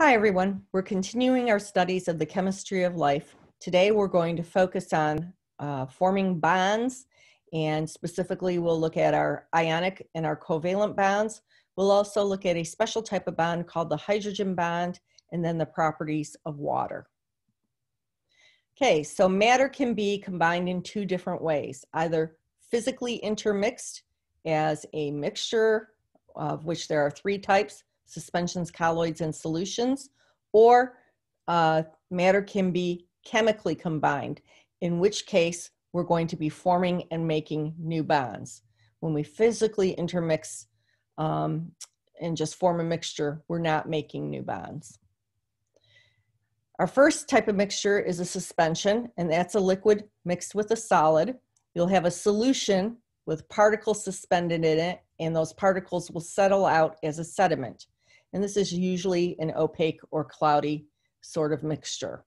Hi, everyone. We're continuing our studies of the chemistry of life. Today, we're going to focus on uh, forming bonds, and specifically, we'll look at our ionic and our covalent bonds. We'll also look at a special type of bond called the hydrogen bond, and then the properties of water. Okay, so matter can be combined in two different ways, either physically intermixed as a mixture of which there are three types, suspensions, colloids, and solutions, or uh, matter can be chemically combined, in which case we're going to be forming and making new bonds. When we physically intermix um, and just form a mixture, we're not making new bonds. Our first type of mixture is a suspension, and that's a liquid mixed with a solid. You'll have a solution with particles suspended in it, and those particles will settle out as a sediment. And this is usually an opaque or cloudy sort of mixture.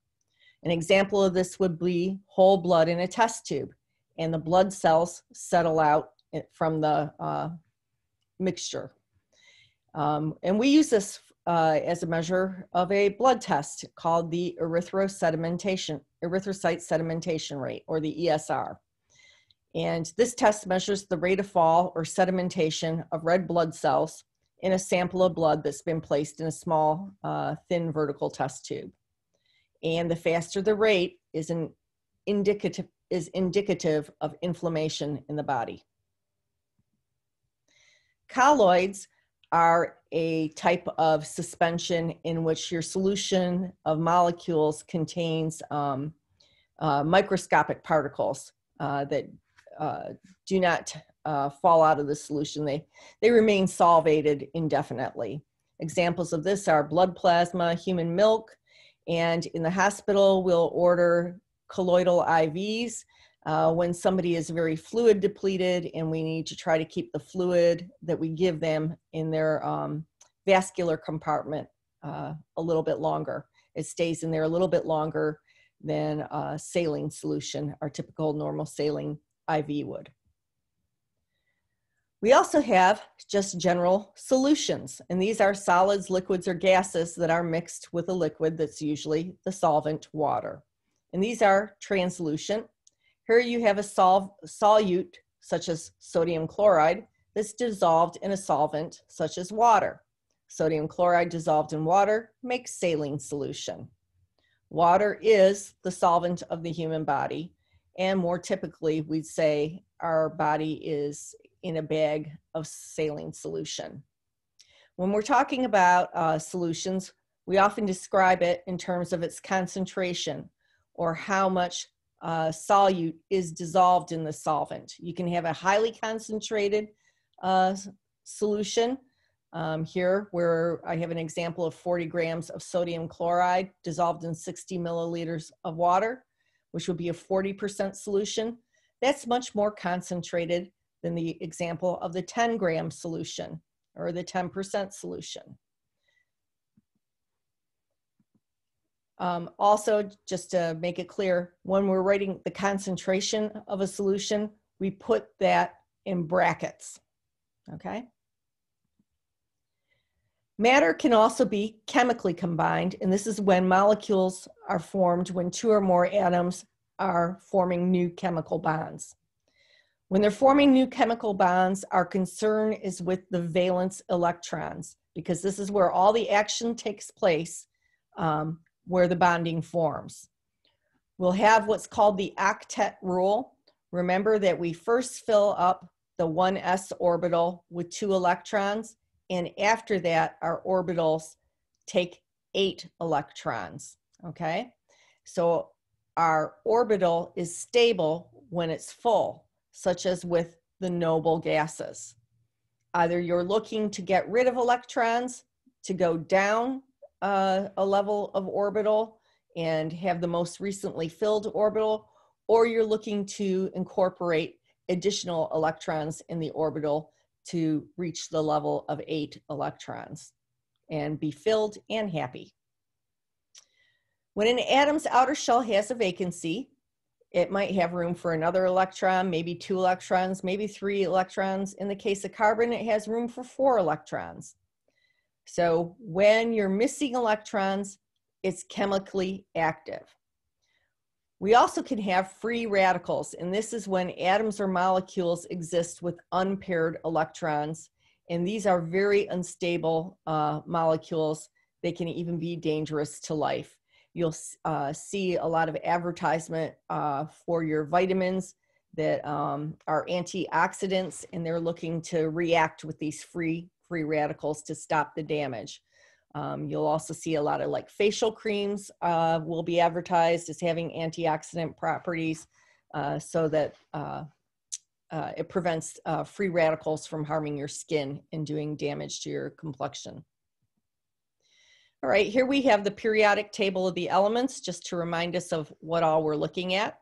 An example of this would be whole blood in a test tube, and the blood cells settle out from the uh, mixture. Um, and we use this uh, as a measure of a blood test called the erythrocyte sedimentation rate, or the ESR. And this test measures the rate of fall or sedimentation of red blood cells in a sample of blood that's been placed in a small, uh, thin vertical test tube. And the faster the rate is an indicative is indicative of inflammation in the body. Colloids are a type of suspension in which your solution of molecules contains um, uh, microscopic particles uh, that uh, do not uh, fall out of the solution. They, they remain solvated indefinitely. Examples of this are blood plasma, human milk, and in the hospital, we'll order colloidal IVs uh, when somebody is very fluid depleted and we need to try to keep the fluid that we give them in their um, vascular compartment uh, a little bit longer. It stays in there a little bit longer than a saline solution, our typical normal saline IV would. We also have just general solutions, and these are solids, liquids, or gases that are mixed with a liquid that's usually the solvent water. And these are translucent, here you have a sol solute, such as sodium chloride, that's dissolved in a solvent, such as water. Sodium chloride dissolved in water makes saline solution. Water is the solvent of the human body, and more typically, we'd say our body is in a bag of saline solution. When we're talking about uh, solutions, we often describe it in terms of its concentration or how much uh, solute is dissolved in the solvent. You can have a highly concentrated uh, solution. Um, here, where I have an example of 40 grams of sodium chloride dissolved in 60 milliliters of water, which would be a 40% solution. That's much more concentrated than the example of the 10 gram solution or the 10% solution. Um, also, just to make it clear, when we're writing the concentration of a solution, we put that in brackets, okay? Matter can also be chemically combined, and this is when molecules are formed when two or more atoms are forming new chemical bonds. When they're forming new chemical bonds, our concern is with the valence electrons, because this is where all the action takes place um, where the bonding forms. We'll have what's called the octet rule. Remember that we first fill up the 1s orbital with two electrons, and after that, our orbitals take eight electrons, okay? So our orbital is stable when it's full, such as with the noble gases. Either you're looking to get rid of electrons to go down uh, a level of orbital and have the most recently filled orbital, or you're looking to incorporate additional electrons in the orbital to reach the level of eight electrons and be filled and happy. When an atom's outer shell has a vacancy, it might have room for another electron, maybe two electrons, maybe three electrons. In the case of carbon, it has room for four electrons. So when you're missing electrons, it's chemically active. We also can have free radicals, and this is when atoms or molecules exist with unpaired electrons, and these are very unstable uh, molecules. They can even be dangerous to life. You'll uh, see a lot of advertisement uh, for your vitamins that um, are antioxidants, and they're looking to react with these free free radicals to stop the damage. Um, you'll also see a lot of like facial creams uh, will be advertised as having antioxidant properties uh, so that uh, uh it prevents free radicals from harming your skin and doing damage to your complexion. All right, here we have the periodic table of the elements just to remind us of what all we're looking at.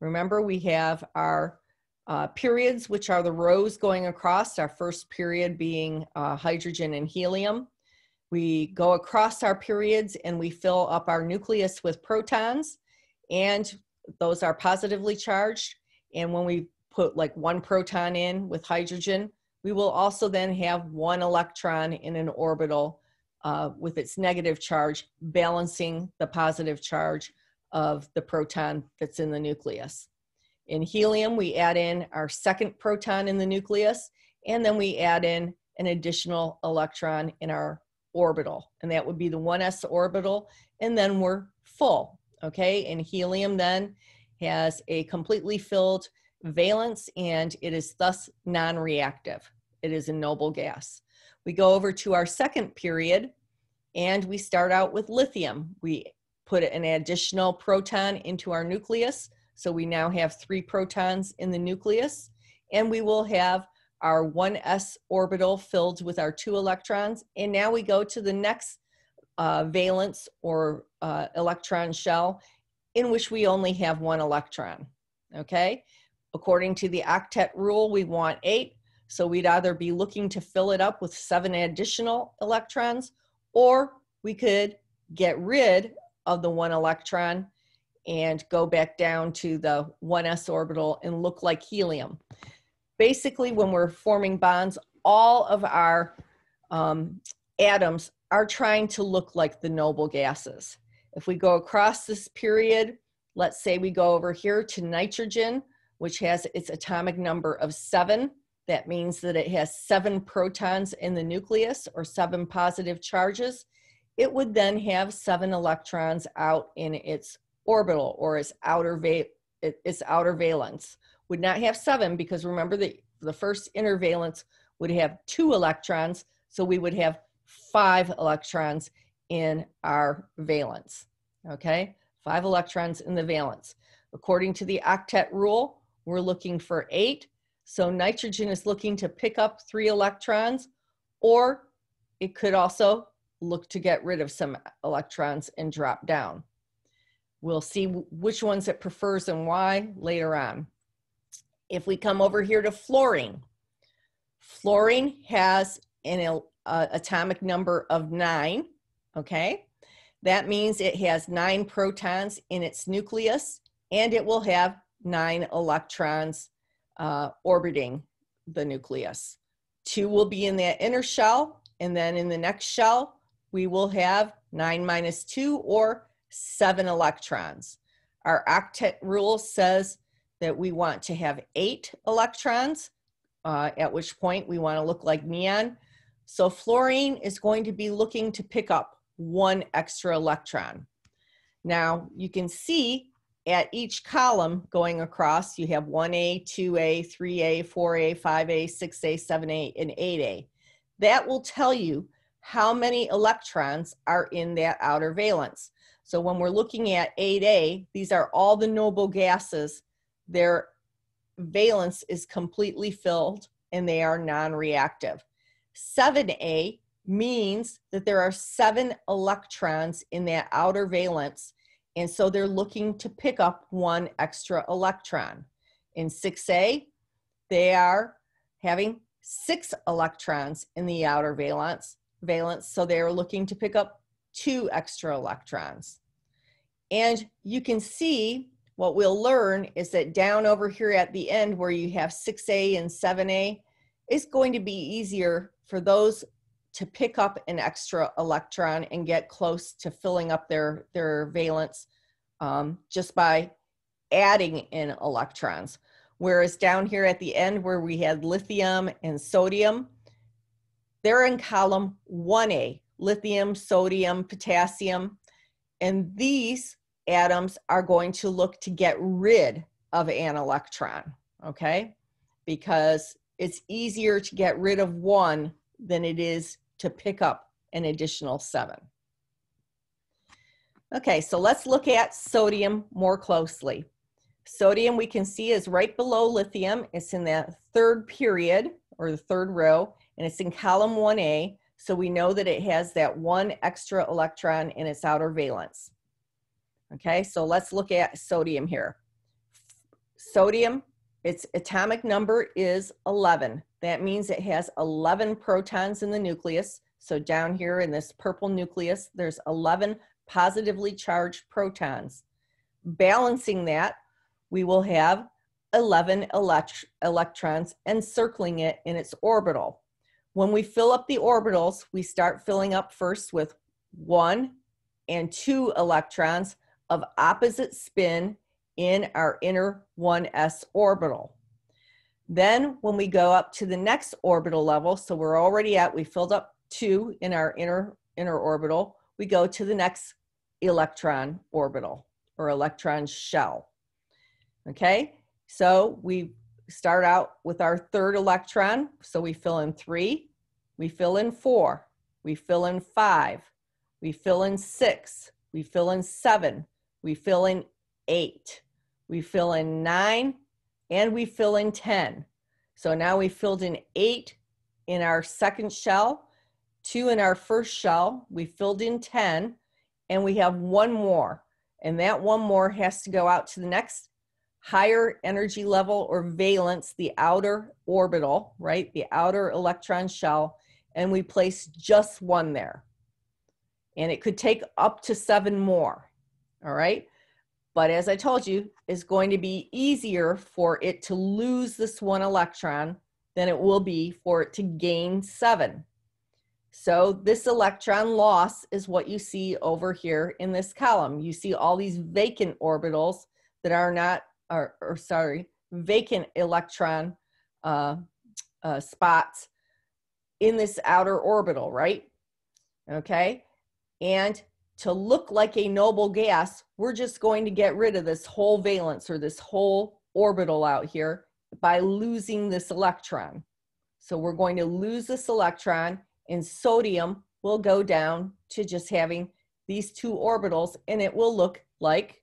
Remember, we have our uh, periods, which are the rows going across, our first period being uh, hydrogen and helium. We go across our periods and we fill up our nucleus with protons, and those are positively charged. And when we put like one proton in with hydrogen, we will also then have one electron in an orbital uh, with its negative charge, balancing the positive charge of the proton that's in the nucleus. In helium, we add in our second proton in the nucleus, and then we add in an additional electron in our orbital, and that would be the 1s orbital, and then we're full, okay? And helium then has a completely filled valence, and it is thus non-reactive. It is a noble gas. We go over to our second period, and we start out with lithium. We put an additional proton into our nucleus. So we now have three protons in the nucleus, and we will have our 1s orbital filled with our two electrons. And now we go to the next uh, valence or uh, electron shell in which we only have one electron. Okay? According to the octet rule, we want eight. So we'd either be looking to fill it up with seven additional electrons, or we could get rid of the one electron and go back down to the 1s orbital and look like helium. Basically, when we're forming bonds, all of our um, atoms are trying to look like the noble gases. If we go across this period, let's say we go over here to nitrogen, which has its atomic number of seven. That means that it has seven protons in the nucleus or seven positive charges it would then have seven electrons out in its orbital or its outer, its outer valence. Would not have seven because remember that the first inner valence would have two electrons, so we would have five electrons in our valence. Okay, five electrons in the valence. According to the octet rule, we're looking for eight. So nitrogen is looking to pick up three electrons, or it could also look to get rid of some electrons and drop down. We'll see which ones it prefers and why later on. If we come over here to fluorine, fluorine has an uh, atomic number of nine, okay? That means it has nine protons in its nucleus and it will have nine electrons uh, orbiting the nucleus. Two will be in that inner shell, and then in the next shell, we will have 9 minus 2 or 7 electrons. Our octet rule says that we want to have 8 electrons, uh, at which point we want to look like neon. So fluorine is going to be looking to pick up one extra electron. Now you can see at each column going across, you have 1A, 2A, 3A, 4A, 5A, 6A, 7A, and 8A. That will tell you how many electrons are in that outer valence. So when we're looking at 8A, these are all the noble gases. Their valence is completely filled and they are non-reactive. 7A means that there are seven electrons in that outer valence and so they're looking to pick up one extra electron. In 6A, they are having six electrons in the outer valence valence, so they're looking to pick up two extra electrons. And you can see what we'll learn is that down over here at the end where you have 6A and 7A, it's going to be easier for those to pick up an extra electron and get close to filling up their, their valence um, just by adding in electrons. Whereas down here at the end where we had lithium and sodium, they're in column 1A, lithium, sodium, potassium. And these atoms are going to look to get rid of an electron, okay? Because it's easier to get rid of one than it is to pick up an additional seven. Okay, so let's look at sodium more closely. Sodium we can see is right below lithium. It's in the third period or the third row, and it's in column 1A. So we know that it has that one extra electron in its outer valence. Okay, so let's look at sodium here. Sodium, its atomic number is 11. That means it has 11 protons in the nucleus. So down here in this purple nucleus, there's 11 positively charged protons. Balancing that, we will have 11 elect electrons encircling it in its orbital. When we fill up the orbitals, we start filling up first with one and two electrons of opposite spin in our inner 1s orbital. Then when we go up to the next orbital level, so we're already at, we filled up two in our inner, inner orbital, we go to the next electron orbital or electron shell. Okay, so we start out with our third electron. So we fill in three, we fill in four, we fill in five, we fill in six, we fill in seven, we fill in eight, we fill in nine, and we fill in 10. So now we filled in eight in our second shell, two in our first shell, we filled in 10, and we have one more. And that one more has to go out to the next higher energy level or valence, the outer orbital, right? The outer electron shell, and we place just one there. And it could take up to seven more, all right? But as I told you, it's going to be easier for it to lose this one electron than it will be for it to gain seven. So this electron loss is what you see over here in this column. You see all these vacant orbitals that are not, or, or sorry, vacant electron uh, uh, spots in this outer orbital, right? Okay. And to look like a noble gas, we're just going to get rid of this whole valence or this whole orbital out here by losing this electron. So we're going to lose this electron and sodium will go down to just having these two orbitals and it will look like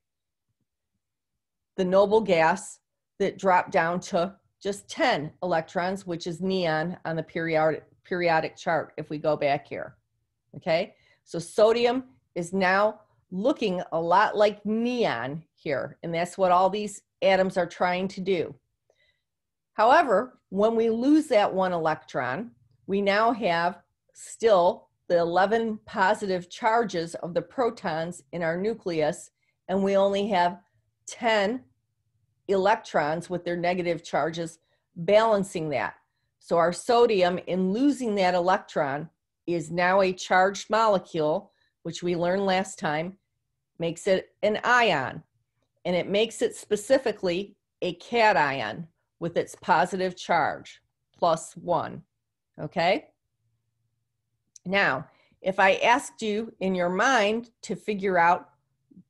the noble gas that dropped down to just 10 electrons, which is neon on the periodic, periodic chart if we go back here. Okay, so sodium is now looking a lot like neon here, and that's what all these atoms are trying to do. However, when we lose that one electron, we now have still the 11 positive charges of the protons in our nucleus, and we only have 10 electrons with their negative charges balancing that. So our sodium, in losing that electron, is now a charged molecule, which we learned last time, makes it an ion. And it makes it specifically a cation with its positive charge, plus one. Okay? Now, if I asked you in your mind to figure out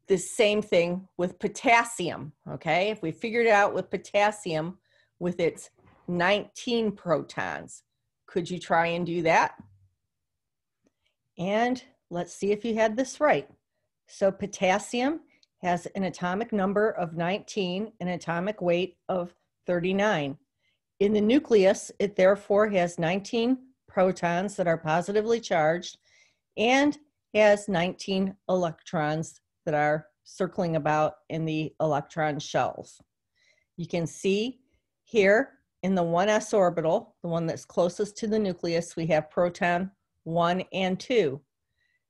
the same thing with potassium, okay? If we figured it out with potassium with its 19 protons, could you try and do that? And let's see if you had this right. So potassium has an atomic number of 19, an atomic weight of 39. In the nucleus, it therefore has 19 protons that are positively charged and has 19 electrons that are circling about in the electron shells. You can see here in the 1s orbital, the one that's closest to the nucleus, we have proton 1 and 2.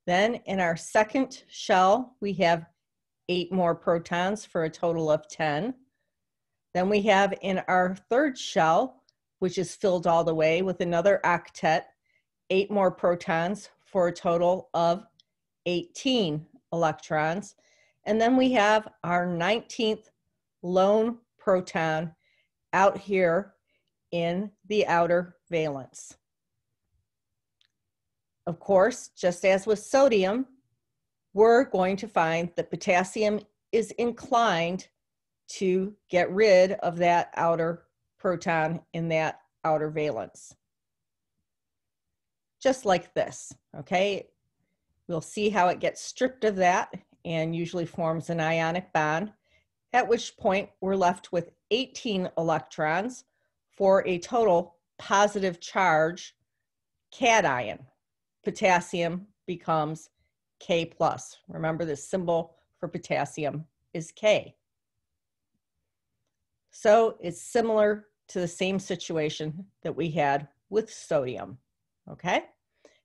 Then in our second shell, we have eight more protons for a total of 10. Then we have in our third shell, which is filled all the way with another octet, eight more protons for a total of 18 electrons. And then we have our 19th lone proton out here in the outer valence. Of course, just as with sodium, we're going to find that potassium is inclined to get rid of that outer proton in that outer valence. Just like this, okay? We'll see how it gets stripped of that and usually forms an ionic bond, at which point we're left with 18 electrons for a total positive charge cation. Potassium becomes K plus. Remember the symbol for potassium is K. So it's similar to the same situation that we had with sodium, okay?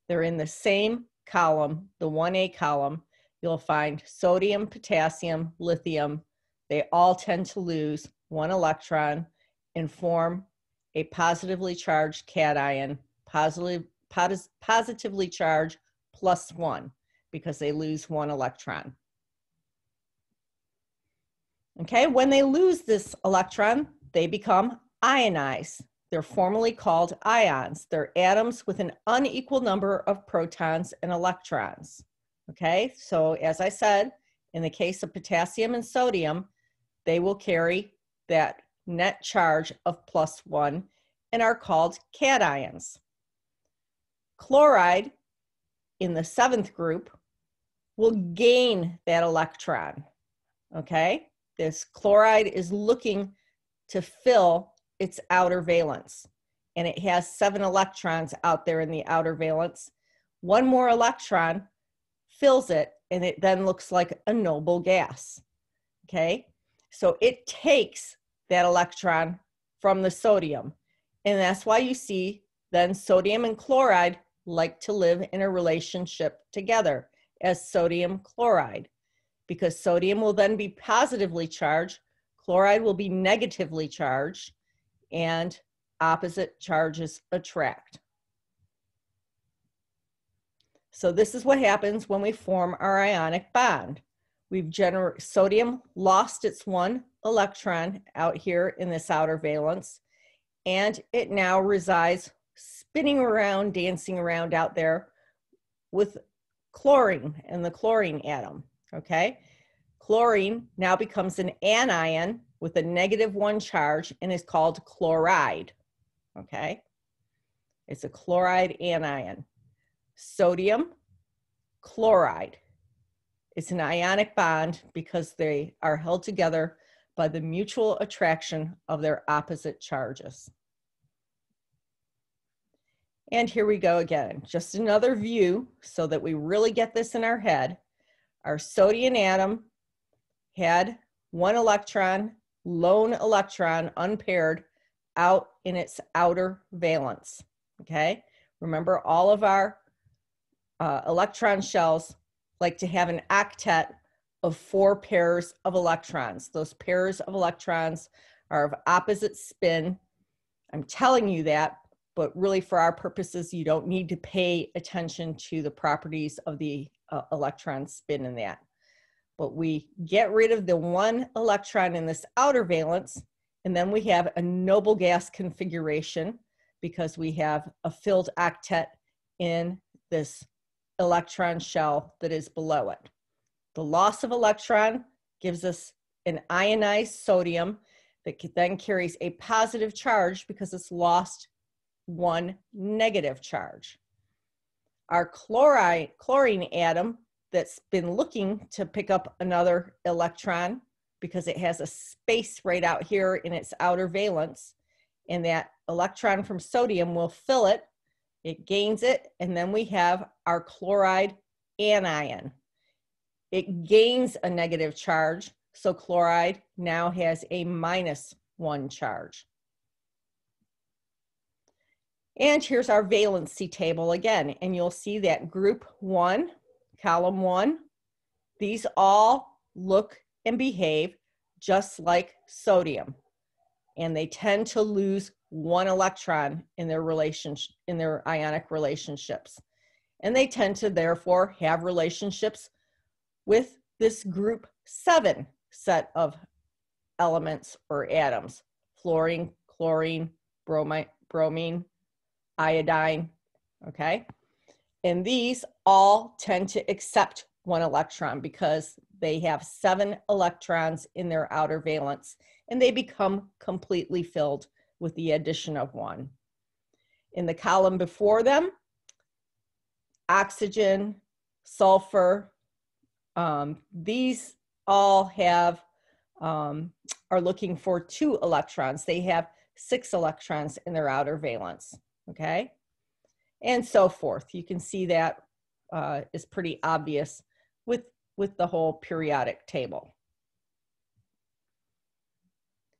They're in the same column, the 1A column. You'll find sodium, potassium, lithium. They all tend to lose one electron and form a positively charged cation, positive, positively charged plus one because they lose one electron. Okay, when they lose this electron, they become ionized. They're formally called ions. They're atoms with an unequal number of protons and electrons. Okay, so as I said, in the case of potassium and sodium, they will carry that net charge of plus one and are called cations. Chloride in the seventh group will gain that electron. Okay, this chloride is looking to fill its outer valence, and it has seven electrons out there in the outer valence. One more electron fills it, and it then looks like a noble gas. Okay, so it takes that electron from the sodium, and that's why you see then sodium and chloride like to live in a relationship together as sodium chloride because sodium will then be positively charged, chloride will be negatively charged, and opposite charges attract. So this is what happens when we form our ionic bond. We've generated sodium lost its one electron out here in this outer valence, and it now resides spinning around, dancing around out there with chlorine and the chlorine atom, okay? Chlorine now becomes an anion with a negative one charge and is called chloride, okay? It's a chloride anion. Sodium, chloride. It's an ionic bond because they are held together by the mutual attraction of their opposite charges. And here we go again, just another view so that we really get this in our head. Our sodium atom had one electron, lone electron, unpaired, out in its outer valence, okay? Remember all of our uh, electron shells like to have an octet of four pairs of electrons. Those pairs of electrons are of opposite spin. I'm telling you that but really for our purposes, you don't need to pay attention to the properties of the uh, electron spin in that. But we get rid of the one electron in this outer valence, and then we have a noble gas configuration because we have a filled octet in this electron shell that is below it. The loss of electron gives us an ionized sodium that then carries a positive charge because it's lost one negative charge. Our chloride, chlorine atom that's been looking to pick up another electron because it has a space right out here in its outer valence, and that electron from sodium will fill it, it gains it, and then we have our chloride anion. It gains a negative charge, so chloride now has a minus one charge. And here's our valency table again. And you'll see that group one, column one, these all look and behave just like sodium. and they tend to lose one electron in their relationship in their ionic relationships. And they tend to therefore have relationships with this group seven set of elements or atoms, fluorine, chlorine, bromine, bromine, iodine, okay? And these all tend to accept one electron because they have seven electrons in their outer valence and they become completely filled with the addition of one. In the column before them, oxygen, sulfur, um, these all have, um, are looking for two electrons. They have six electrons in their outer valence, okay? And so forth. You can see that uh, is pretty obvious with, with the whole periodic table.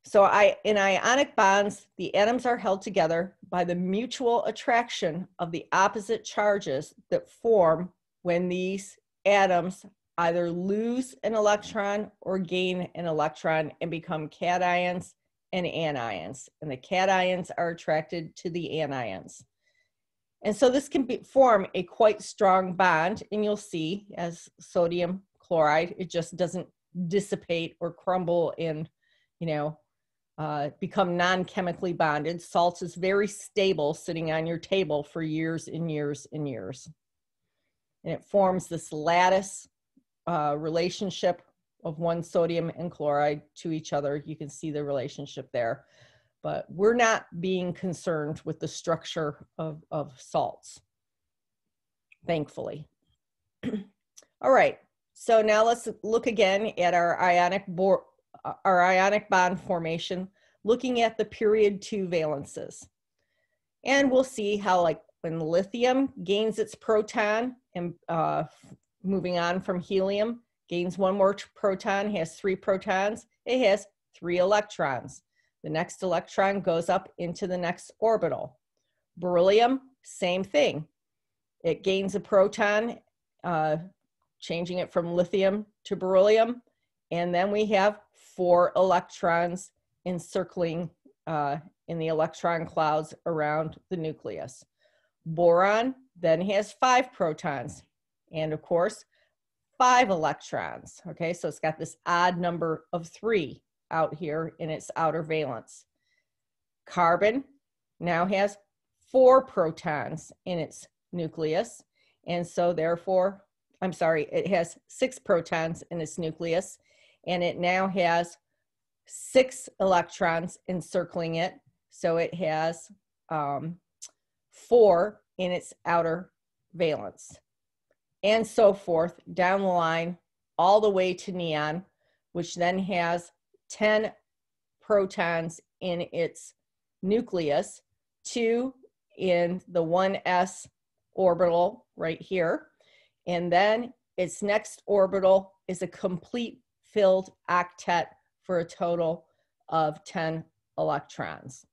So I, in ionic bonds, the atoms are held together by the mutual attraction of the opposite charges that form when these atoms either lose an electron or gain an electron and become cations and anions. And the cations are attracted to the anions. And so this can be, form a quite strong bond. And you'll see as sodium chloride, it just doesn't dissipate or crumble in, you know, uh, become non-chemically bonded. Salt is very stable sitting on your table for years and years and years. And it forms this lattice uh, relationship of one sodium and chloride to each other. You can see the relationship there. But we're not being concerned with the structure of, of salts, thankfully. All right, so now let's look again at our ionic, our ionic bond formation, looking at the period two valences. And we'll see how like when lithium gains its proton and uh, moving on from helium, gains one more proton, has three protons, it has three electrons. The next electron goes up into the next orbital. Beryllium, same thing. It gains a proton, uh, changing it from lithium to beryllium. And then we have four electrons encircling uh, in the electron clouds around the nucleus. Boron then has five protons and of course, five electrons. Okay, so it's got this odd number of three out here in its outer valence. Carbon now has four protons in its nucleus. And so therefore, I'm sorry, it has six protons in its nucleus and it now has six electrons encircling it. So it has um, four in its outer valence and so forth down the line all the way to neon, which then has 10 protons in its nucleus, two in the 1s orbital right here. And then its next orbital is a complete filled octet for a total of 10 electrons.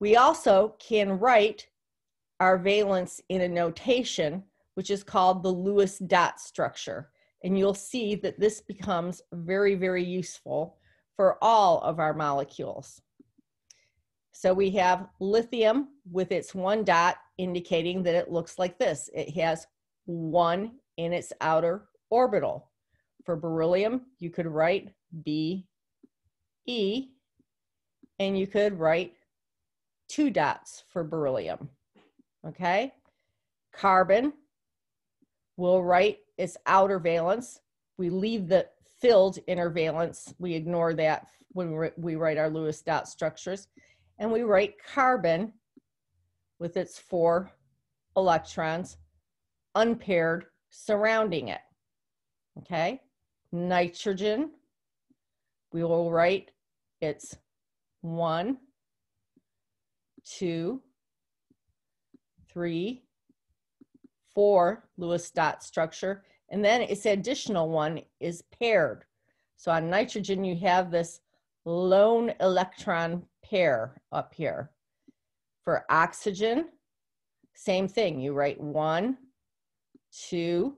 We also can write our valence in a notation which is called the Lewis dot structure. And you'll see that this becomes very, very useful for all of our molecules. So we have lithium with its one dot indicating that it looks like this. It has one in its outer orbital. For beryllium, you could write B, E, and you could write two dots for beryllium, okay? Carbon, We'll write its outer valence. We leave the filled inner valence. We ignore that when we write our Lewis dot structures. And we write carbon with its four electrons unpaired surrounding it. Okay. Nitrogen, we will write its one, two, three, four Lewis dot structure. And then its additional one is paired. So on nitrogen, you have this lone electron pair up here. For oxygen, same thing. You write one, two,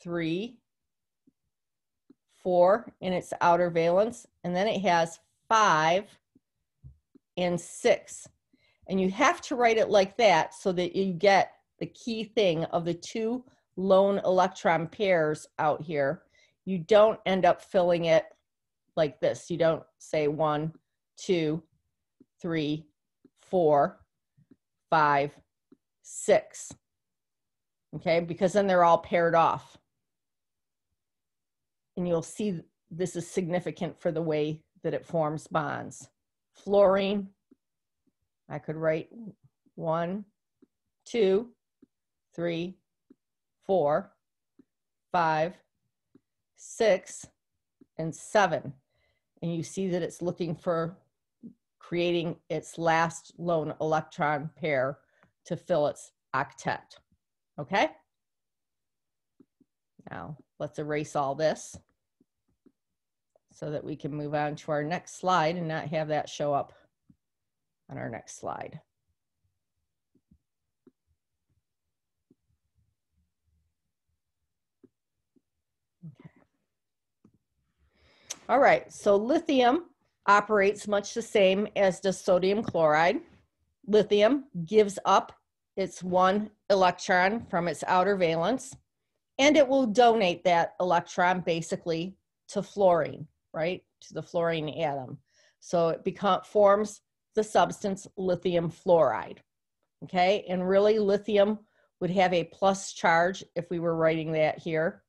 three, four in its outer valence, and then it has five, and six. And you have to write it like that so that you get the key thing of the two lone electron pairs out here. You don't end up filling it like this. You don't say one, two, three, four, five, six. Okay, because then they're all paired off. And you'll see this is significant for the way that it forms bonds. Fluorine, I could write one, two, three, four, five, six, and seven. And you see that it's looking for creating its last lone electron pair to fill its octet. Okay? Now, let's erase all this so that we can move on to our next slide and not have that show up on our next slide. All right, so lithium operates much the same as does sodium chloride. Lithium gives up its one electron from its outer valence, and it will donate that electron basically to fluorine right, to the fluorine atom. So it become, forms the substance lithium fluoride. Okay, and really lithium would have a plus charge if we were writing that here.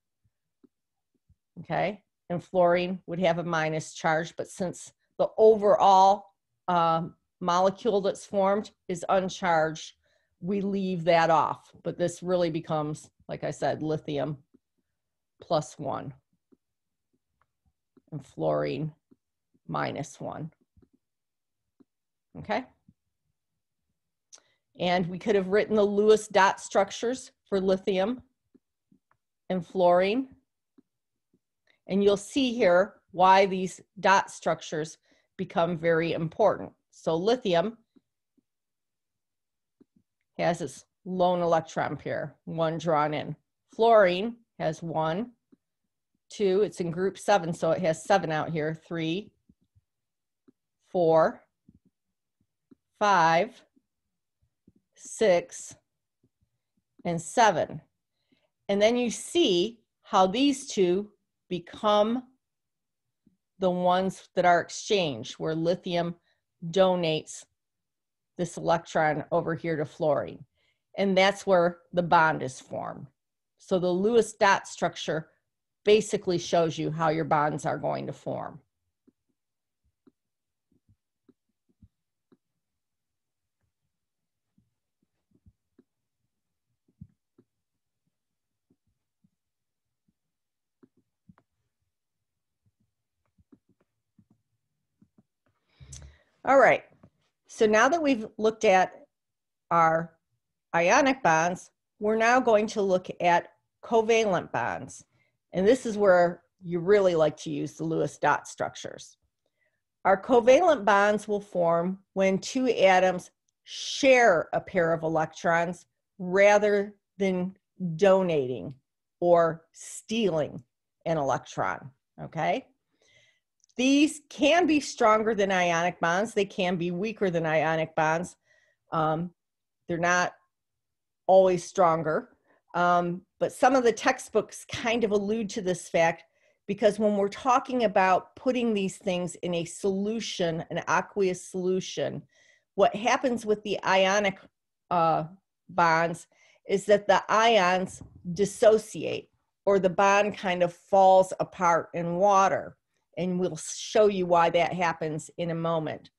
Okay, and fluorine would have a minus charge, but since the overall um, molecule that's formed is uncharged, we leave that off. But this really becomes, like I said, lithium plus one and fluorine minus one. Okay? And we could have written the Lewis dot structures for lithium and fluorine. And you'll see here why these dot structures become very important. So lithium has its lone electron pair, one drawn in. Fluorine has one, two, it's in group seven, so it has seven out here, three, four, five, six, and seven. And then you see how these two become the ones that are exchanged, where lithium donates this electron over here to fluorine. And that's where the bond is formed. So the Lewis dot structure basically shows you how your bonds are going to form. All right, so now that we've looked at our ionic bonds, we're now going to look at covalent bonds. And this is where you really like to use the Lewis dot structures. Our covalent bonds will form when two atoms share a pair of electrons rather than donating or stealing an electron, okay? These can be stronger than ionic bonds. They can be weaker than ionic bonds. Um, they're not always stronger. Um, but some of the textbooks kind of allude to this fact because when we're talking about putting these things in a solution, an aqueous solution, what happens with the ionic uh, bonds is that the ions dissociate or the bond kind of falls apart in water. And we'll show you why that happens in a moment.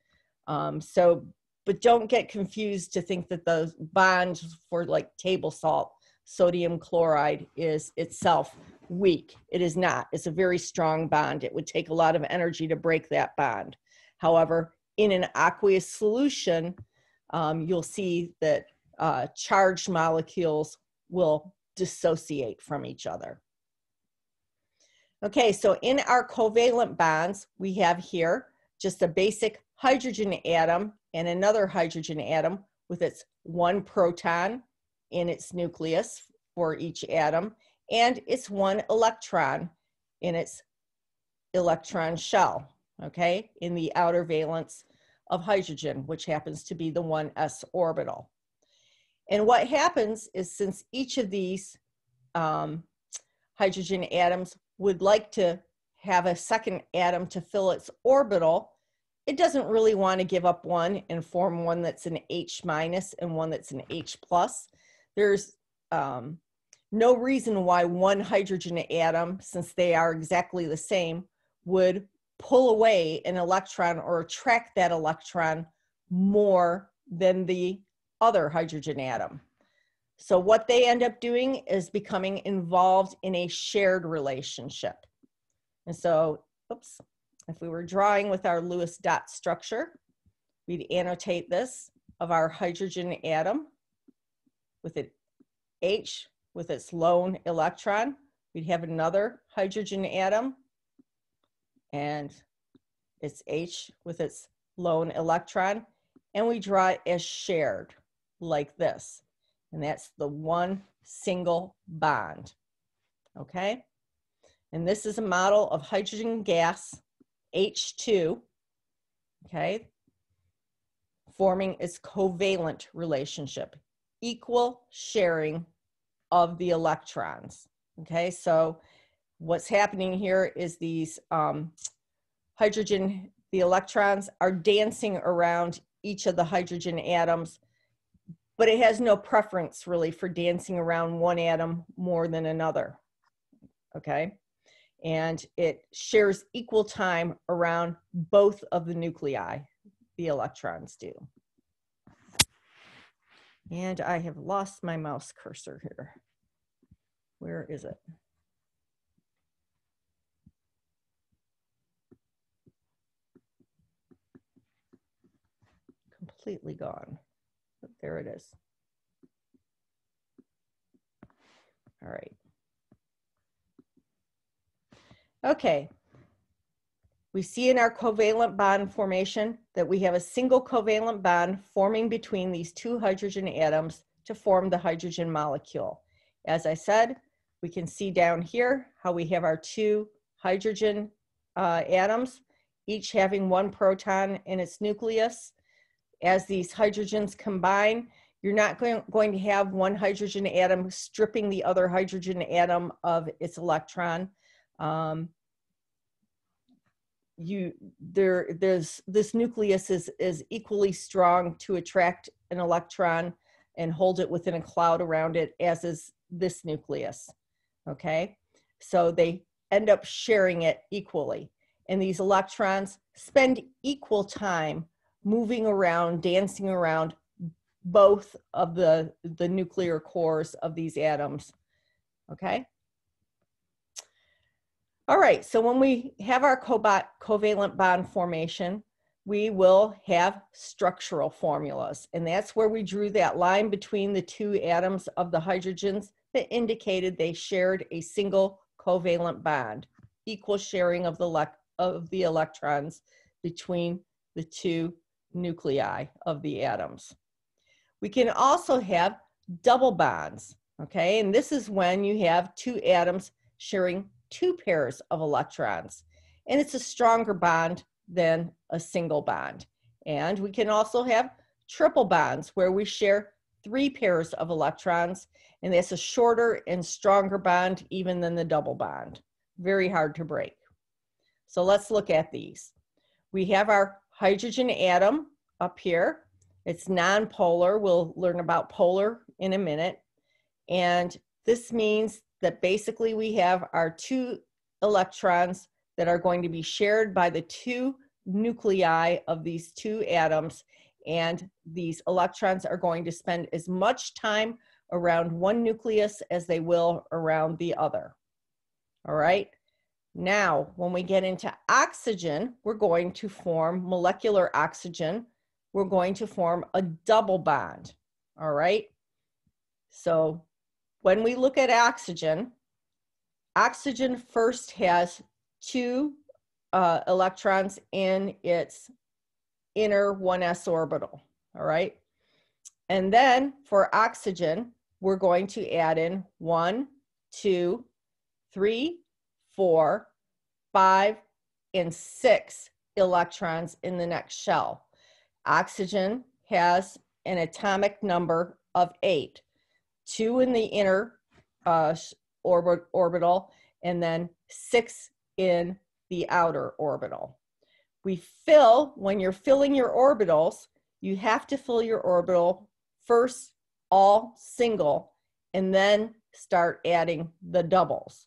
Um, so, but don't get confused to think that those bonds for like table salt sodium chloride is itself weak. It is not. It's a very strong bond. It would take a lot of energy to break that bond. However, in an aqueous solution, um, you'll see that uh, charged molecules will dissociate from each other. Okay, so in our covalent bonds, we have here just a basic hydrogen atom and another hydrogen atom with its one proton in its nucleus for each atom, and it's one electron in its electron shell. okay, in the outer valence of hydrogen, which happens to be the 1s orbital. And what happens is since each of these um, hydrogen atoms would like to have a second atom to fill its orbital, it doesn't really want to give up one and form one that's an H minus and one that's an H plus. There's um, no reason why one hydrogen atom, since they are exactly the same, would pull away an electron or attract that electron more than the other hydrogen atom. So what they end up doing is becoming involved in a shared relationship. And so, oops, if we were drawing with our Lewis dot structure, we'd annotate this of our hydrogen atom with an H with its lone electron. We'd have another hydrogen atom and it's H with its lone electron. And we draw it as shared like this. And that's the one single bond. Okay? And this is a model of hydrogen gas, H2, okay, forming its covalent relationship, equal sharing of the electrons. Okay, so what's happening here is these um, hydrogen, the electrons are dancing around each of the hydrogen atoms, but it has no preference really for dancing around one atom more than another. Okay, and it shares equal time around both of the nuclei, the electrons do. And I have lost my mouse cursor here. Where is it? Completely gone. There it is. All right. Okay. We see in our covalent bond formation that we have a single covalent bond forming between these two hydrogen atoms to form the hydrogen molecule. As I said, we can see down here how we have our two hydrogen uh, atoms, each having one proton in its nucleus. As these hydrogens combine, you're not going, to have one hydrogen atom stripping the other hydrogen atom of its electron. Um, you there there's this nucleus is is equally strong to attract an electron and hold it within a cloud around it as is this nucleus okay? So they end up sharing it equally. And these electrons spend equal time moving around, dancing around both of the, the nuclear cores of these atoms, okay? All right, so when we have our covalent bond formation, we will have structural formulas. And that's where we drew that line between the two atoms of the hydrogens that indicated they shared a single covalent bond, equal sharing of the, of the electrons between the two nuclei of the atoms. We can also have double bonds, okay? And this is when you have two atoms sharing two pairs of electrons. And it's a stronger bond than a single bond. And we can also have triple bonds where we share three pairs of electrons and that's a shorter and stronger bond even than the double bond. Very hard to break. So let's look at these. We have our hydrogen atom up here. It's nonpolar. We'll learn about polar in a minute. And this means that basically we have our two electrons that are going to be shared by the two nuclei of these two atoms. And these electrons are going to spend as much time around one nucleus as they will around the other. All right. Now, when we get into oxygen, we're going to form molecular oxygen. We're going to form a double bond. All right. So when we look at oxygen, oxygen first has two uh, electrons in its inner 1s orbital. All right. And then for oxygen, we're going to add in one, two, three, four, five, and six electrons in the next shell. Oxygen has an atomic number of eight, two in the inner uh, orbit, orbital, and then six in the outer orbital. We fill, when you're filling your orbitals, you have to fill your orbital first all single and then start adding the doubles.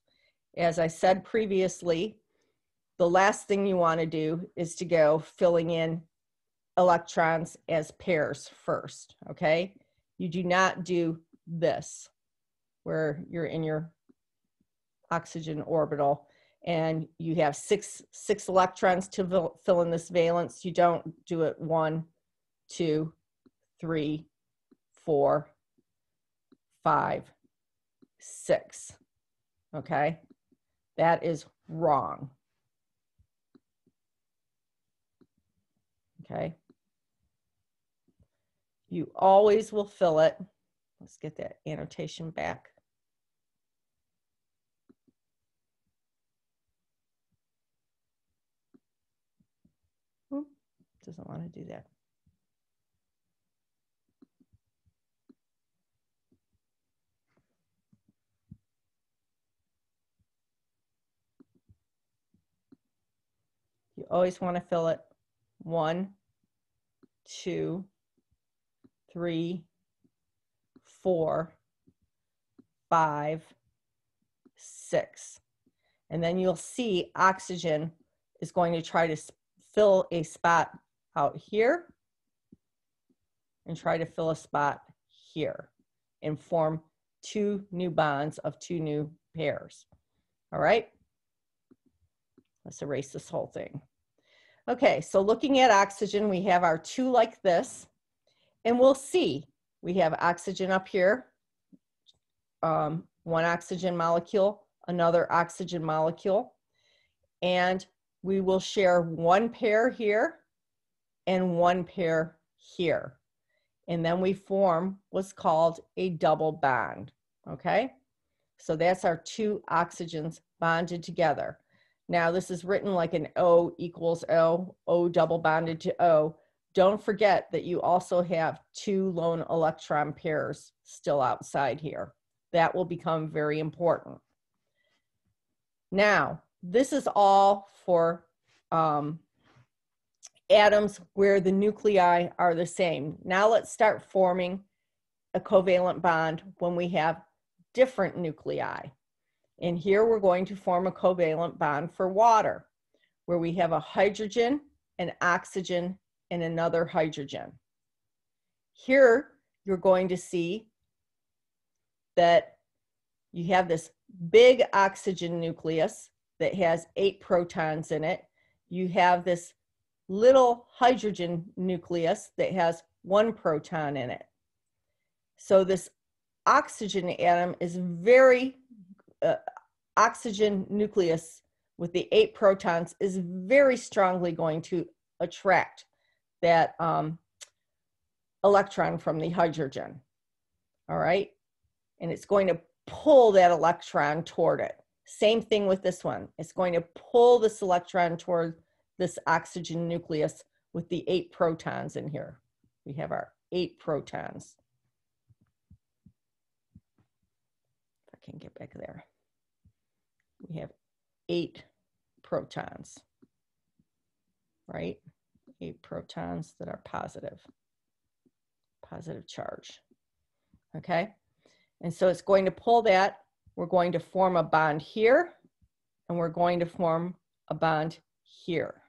As I said previously, the last thing you want to do is to go filling in electrons as pairs first, okay? You do not do this where you're in your oxygen orbital and you have six six electrons to fill in this valence. You don't do it one, two, three, four, five, six. Okay? That is wrong. Okay? You always will fill it. Let's get that annotation back. Hmm, doesn't want to do that. Always want to fill it one, two, three, four, five, six. And then you'll see oxygen is going to try to fill a spot out here and try to fill a spot here and form two new bonds of two new pairs. All right? Let's erase this whole thing. Okay, so looking at oxygen, we have our two like this, and we'll see. We have oxygen up here, um, one oxygen molecule, another oxygen molecule, and we will share one pair here and one pair here. And then we form what's called a double bond, okay? So that's our two oxygens bonded together. Now this is written like an O equals O, O double bonded to O. Don't forget that you also have two lone electron pairs still outside here. That will become very important. Now, this is all for um, atoms where the nuclei are the same. Now let's start forming a covalent bond when we have different nuclei. And here we're going to form a covalent bond for water, where we have a hydrogen, an oxygen, and another hydrogen. Here you're going to see that you have this big oxygen nucleus that has eight protons in it. You have this little hydrogen nucleus that has one proton in it. So this oxygen atom is very, uh, oxygen nucleus with the eight protons is very strongly going to attract that um, electron from the hydrogen. All right. And it's going to pull that electron toward it. Same thing with this one. It's going to pull this electron toward this oxygen nucleus with the eight protons in here. We have our eight protons. If I can get back there. We have eight protons, right? Eight protons that are positive, positive charge, okay? And so it's going to pull that. We're going to form a bond here, and we're going to form a bond here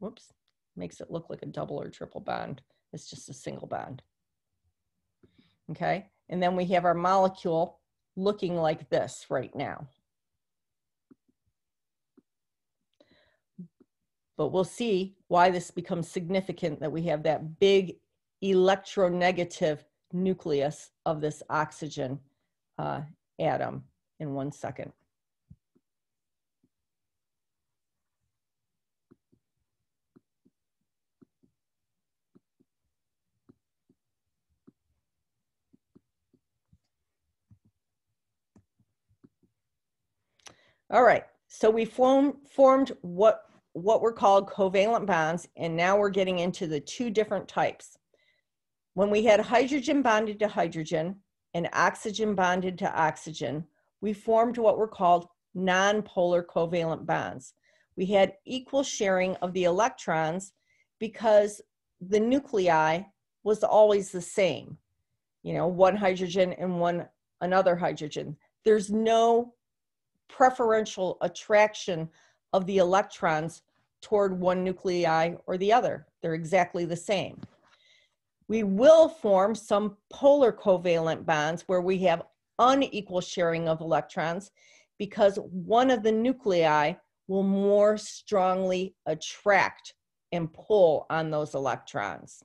whoops, makes it look like a double or triple bond. It's just a single bond. Okay, and then we have our molecule looking like this right now. But we'll see why this becomes significant that we have that big electronegative nucleus of this oxygen uh, atom in one second. All right, so we form, formed what what were called covalent bonds, and now we're getting into the two different types. When we had hydrogen bonded to hydrogen and oxygen bonded to oxygen, we formed what were called nonpolar covalent bonds. We had equal sharing of the electrons because the nuclei was always the same. You know, one hydrogen and one another hydrogen. There's no preferential attraction of the electrons toward one nuclei or the other. They're exactly the same. We will form some polar covalent bonds where we have unequal sharing of electrons because one of the nuclei will more strongly attract and pull on those electrons.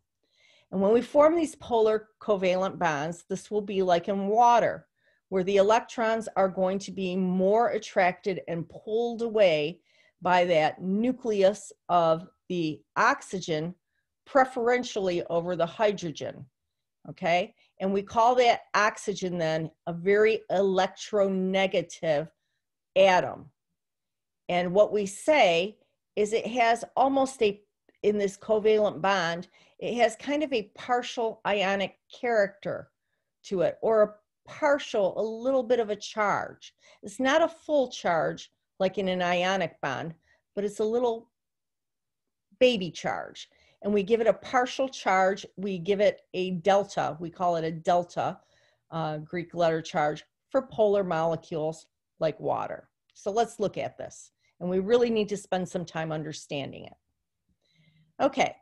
And when we form these polar covalent bonds, this will be like in water, where the electrons are going to be more attracted and pulled away by that nucleus of the oxygen, preferentially over the hydrogen. Okay, and we call that oxygen then a very electronegative atom. And what we say is it has almost a, in this covalent bond, it has kind of a partial ionic character to it, or a partial, a little bit of a charge. It's not a full charge like in an ionic bond, but it's a little baby charge. And we give it a partial charge. We give it a delta. We call it a delta, uh, Greek letter charge, for polar molecules like water. So let's look at this. And we really need to spend some time understanding it. Okay,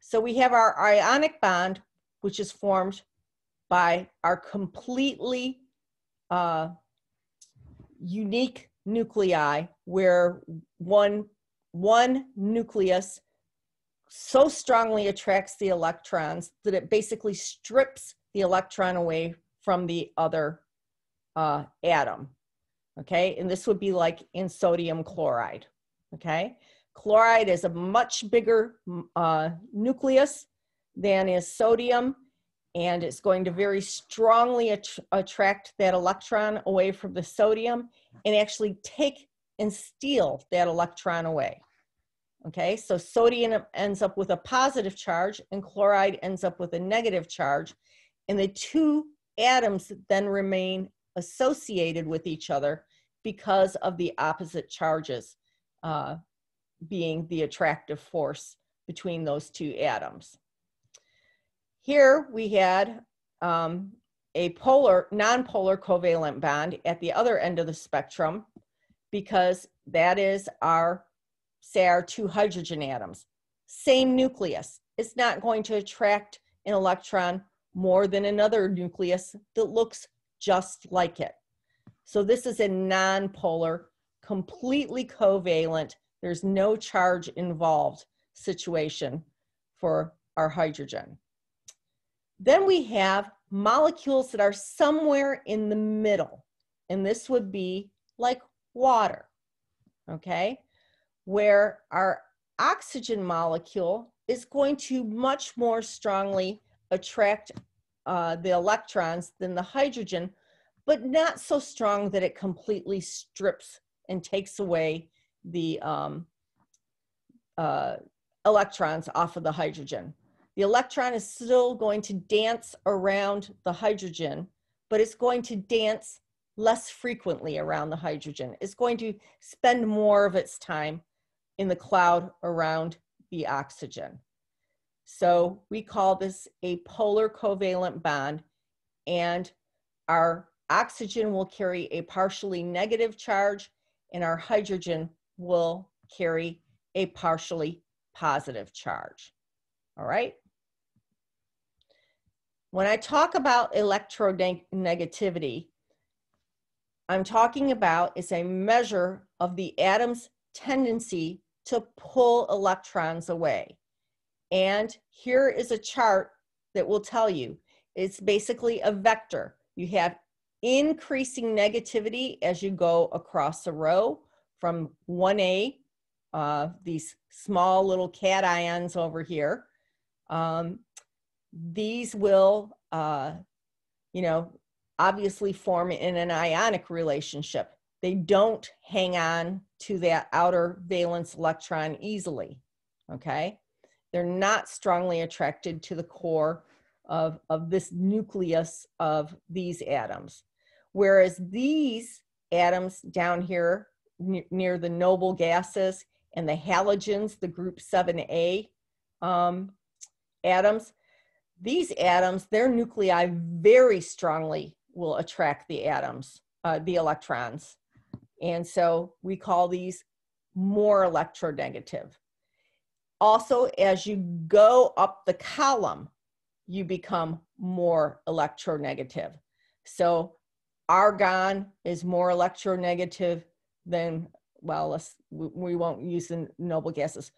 so we have our ionic bond, which is formed by our completely uh, unique nuclei where one, one nucleus so strongly attracts the electrons that it basically strips the electron away from the other uh, atom. Okay, and this would be like in sodium chloride. Okay, chloride is a much bigger uh, nucleus than is sodium and it's going to very strongly att attract that electron away from the sodium and actually take and steal that electron away. Okay, so sodium ends up with a positive charge and chloride ends up with a negative charge, and the two atoms then remain associated with each other because of the opposite charges uh, being the attractive force between those two atoms. Here we had um, a polar, non-polar covalent bond at the other end of the spectrum because that is our, say our two hydrogen atoms. Same nucleus. It's not going to attract an electron more than another nucleus that looks just like it. So this is a non-polar, completely covalent, there's no charge involved situation for our hydrogen. Then we have molecules that are somewhere in the middle. And this would be like water, okay? Where our oxygen molecule is going to much more strongly attract uh, the electrons than the hydrogen, but not so strong that it completely strips and takes away the um, uh, electrons off of the hydrogen. The electron is still going to dance around the hydrogen, but it's going to dance less frequently around the hydrogen. It's going to spend more of its time in the cloud around the oxygen. So we call this a polar covalent bond, and our oxygen will carry a partially negative charge, and our hydrogen will carry a partially positive charge. All right? When I talk about electronegativity, I'm talking about it's a measure of the atom's tendency to pull electrons away. And here is a chart that will tell you it's basically a vector. You have increasing negativity as you go across a row from 1A, uh, these small little cations over here, um, these will, uh, you know, obviously form in an ionic relationship. they don't hang on to that outer valence electron easily, okay? They're not strongly attracted to the core of, of this nucleus of these atoms. Whereas these atoms down here near the noble gases and the halogens, the group 7A um, atoms, these atoms, their nuclei very strongly will attract the atoms, uh, the electrons. And so we call these more electronegative. Also, as you go up the column, you become more electronegative. So argon is more electronegative than, well, we won't use the noble gases.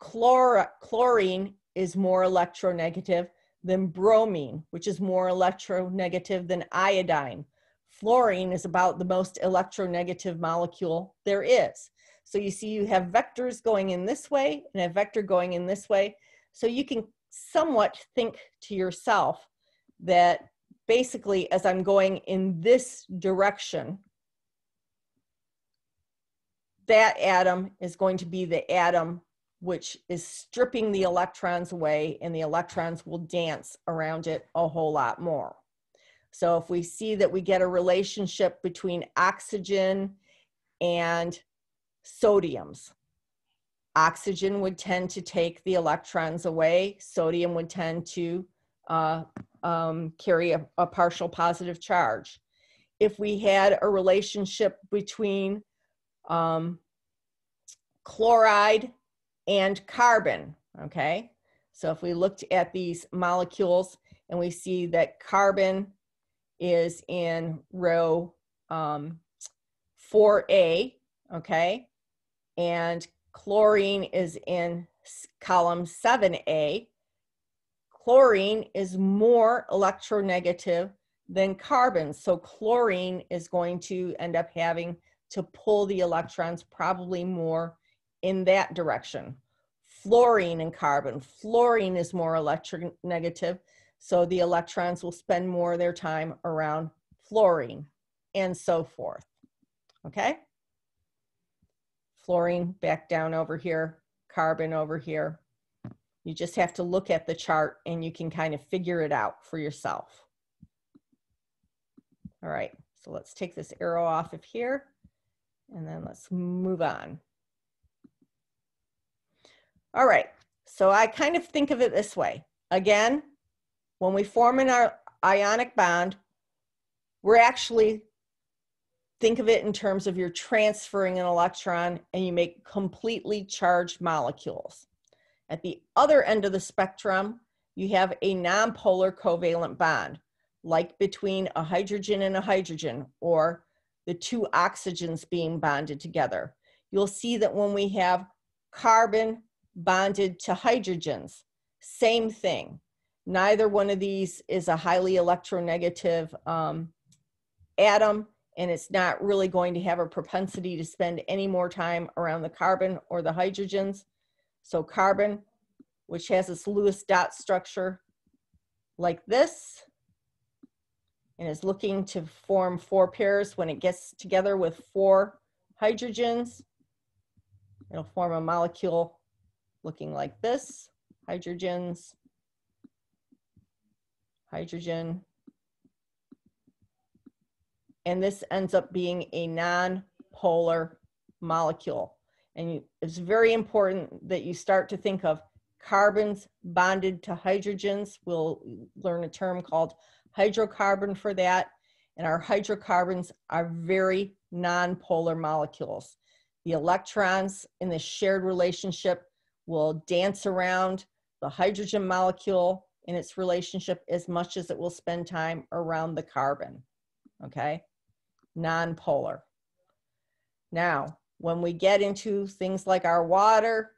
Chlor, chlorine is more electronegative than bromine, which is more electronegative than iodine. Fluorine is about the most electronegative molecule there is. So you see you have vectors going in this way and a vector going in this way. So you can somewhat think to yourself that basically as I'm going in this direction, that atom is going to be the atom which is stripping the electrons away and the electrons will dance around it a whole lot more. So if we see that we get a relationship between oxygen and sodiums, oxygen would tend to take the electrons away, sodium would tend to uh, um, carry a, a partial positive charge. If we had a relationship between um, chloride and carbon, okay? So if we looked at these molecules and we see that carbon is in row um, 4A, okay? And chlorine is in column 7A. Chlorine is more electronegative than carbon. So chlorine is going to end up having to pull the electrons probably more in that direction. Fluorine and carbon. Fluorine is more electronegative, so the electrons will spend more of their time around fluorine and so forth. Okay? Fluorine back down over here, carbon over here. You just have to look at the chart and you can kind of figure it out for yourself. All right, so let's take this arrow off of here and then let's move on. All right, so I kind of think of it this way. Again, when we form an ionic bond, we're actually, think of it in terms of you're transferring an electron and you make completely charged molecules. At the other end of the spectrum, you have a nonpolar covalent bond, like between a hydrogen and a hydrogen, or the two oxygens being bonded together. You'll see that when we have carbon bonded to hydrogens. Same thing. Neither one of these is a highly electronegative um, atom, and it's not really going to have a propensity to spend any more time around the carbon or the hydrogens. So carbon, which has this Lewis dot structure like this, and is looking to form four pairs when it gets together with four hydrogens. It'll form a molecule looking like this, hydrogens, hydrogen, and this ends up being a non-polar molecule. And it's very important that you start to think of carbons bonded to hydrogens. We'll learn a term called hydrocarbon for that. And our hydrocarbons are very non-polar molecules. The electrons in the shared relationship will dance around the hydrogen molecule in its relationship as much as it will spend time around the carbon, okay? Non-polar. Now, when we get into things like our water,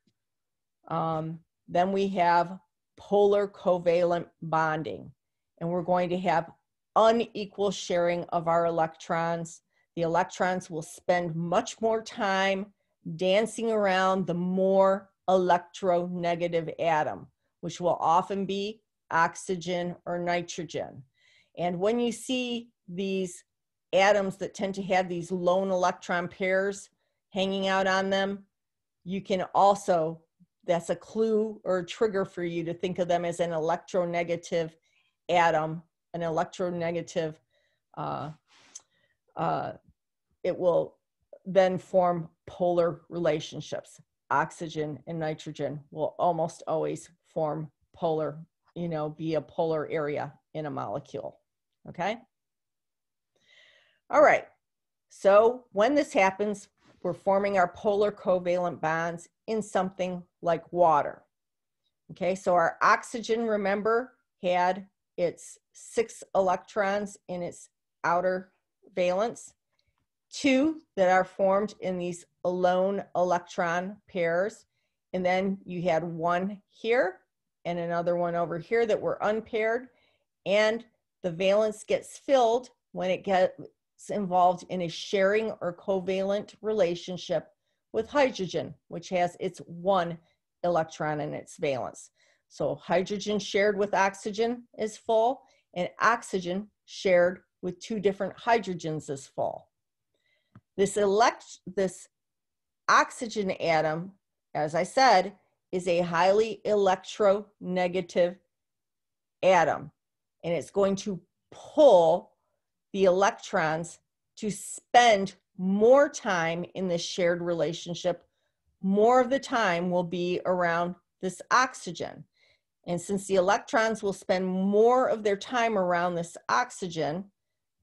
um, then we have polar covalent bonding, and we're going to have unequal sharing of our electrons. The electrons will spend much more time dancing around the more electronegative atom, which will often be oxygen or nitrogen. And when you see these atoms that tend to have these lone electron pairs hanging out on them, you can also, that's a clue or a trigger for you to think of them as an electronegative atom, an electronegative, uh, uh, it will then form polar relationships. Oxygen and nitrogen will almost always form polar, you know, be a polar area in a molecule. Okay? All right. So when this happens, we're forming our polar covalent bonds in something like water. Okay, so our oxygen, remember, had its six electrons in its outer valence two that are formed in these lone electron pairs. And then you had one here and another one over here that were unpaired. And the valence gets filled when it gets involved in a sharing or covalent relationship with hydrogen, which has its one electron in its valence. So hydrogen shared with oxygen is full, and oxygen shared with two different hydrogens is full. This elect this oxygen atom, as I said, is a highly electronegative atom, and it's going to pull the electrons to spend more time in this shared relationship. More of the time will be around this oxygen. And since the electrons will spend more of their time around this oxygen,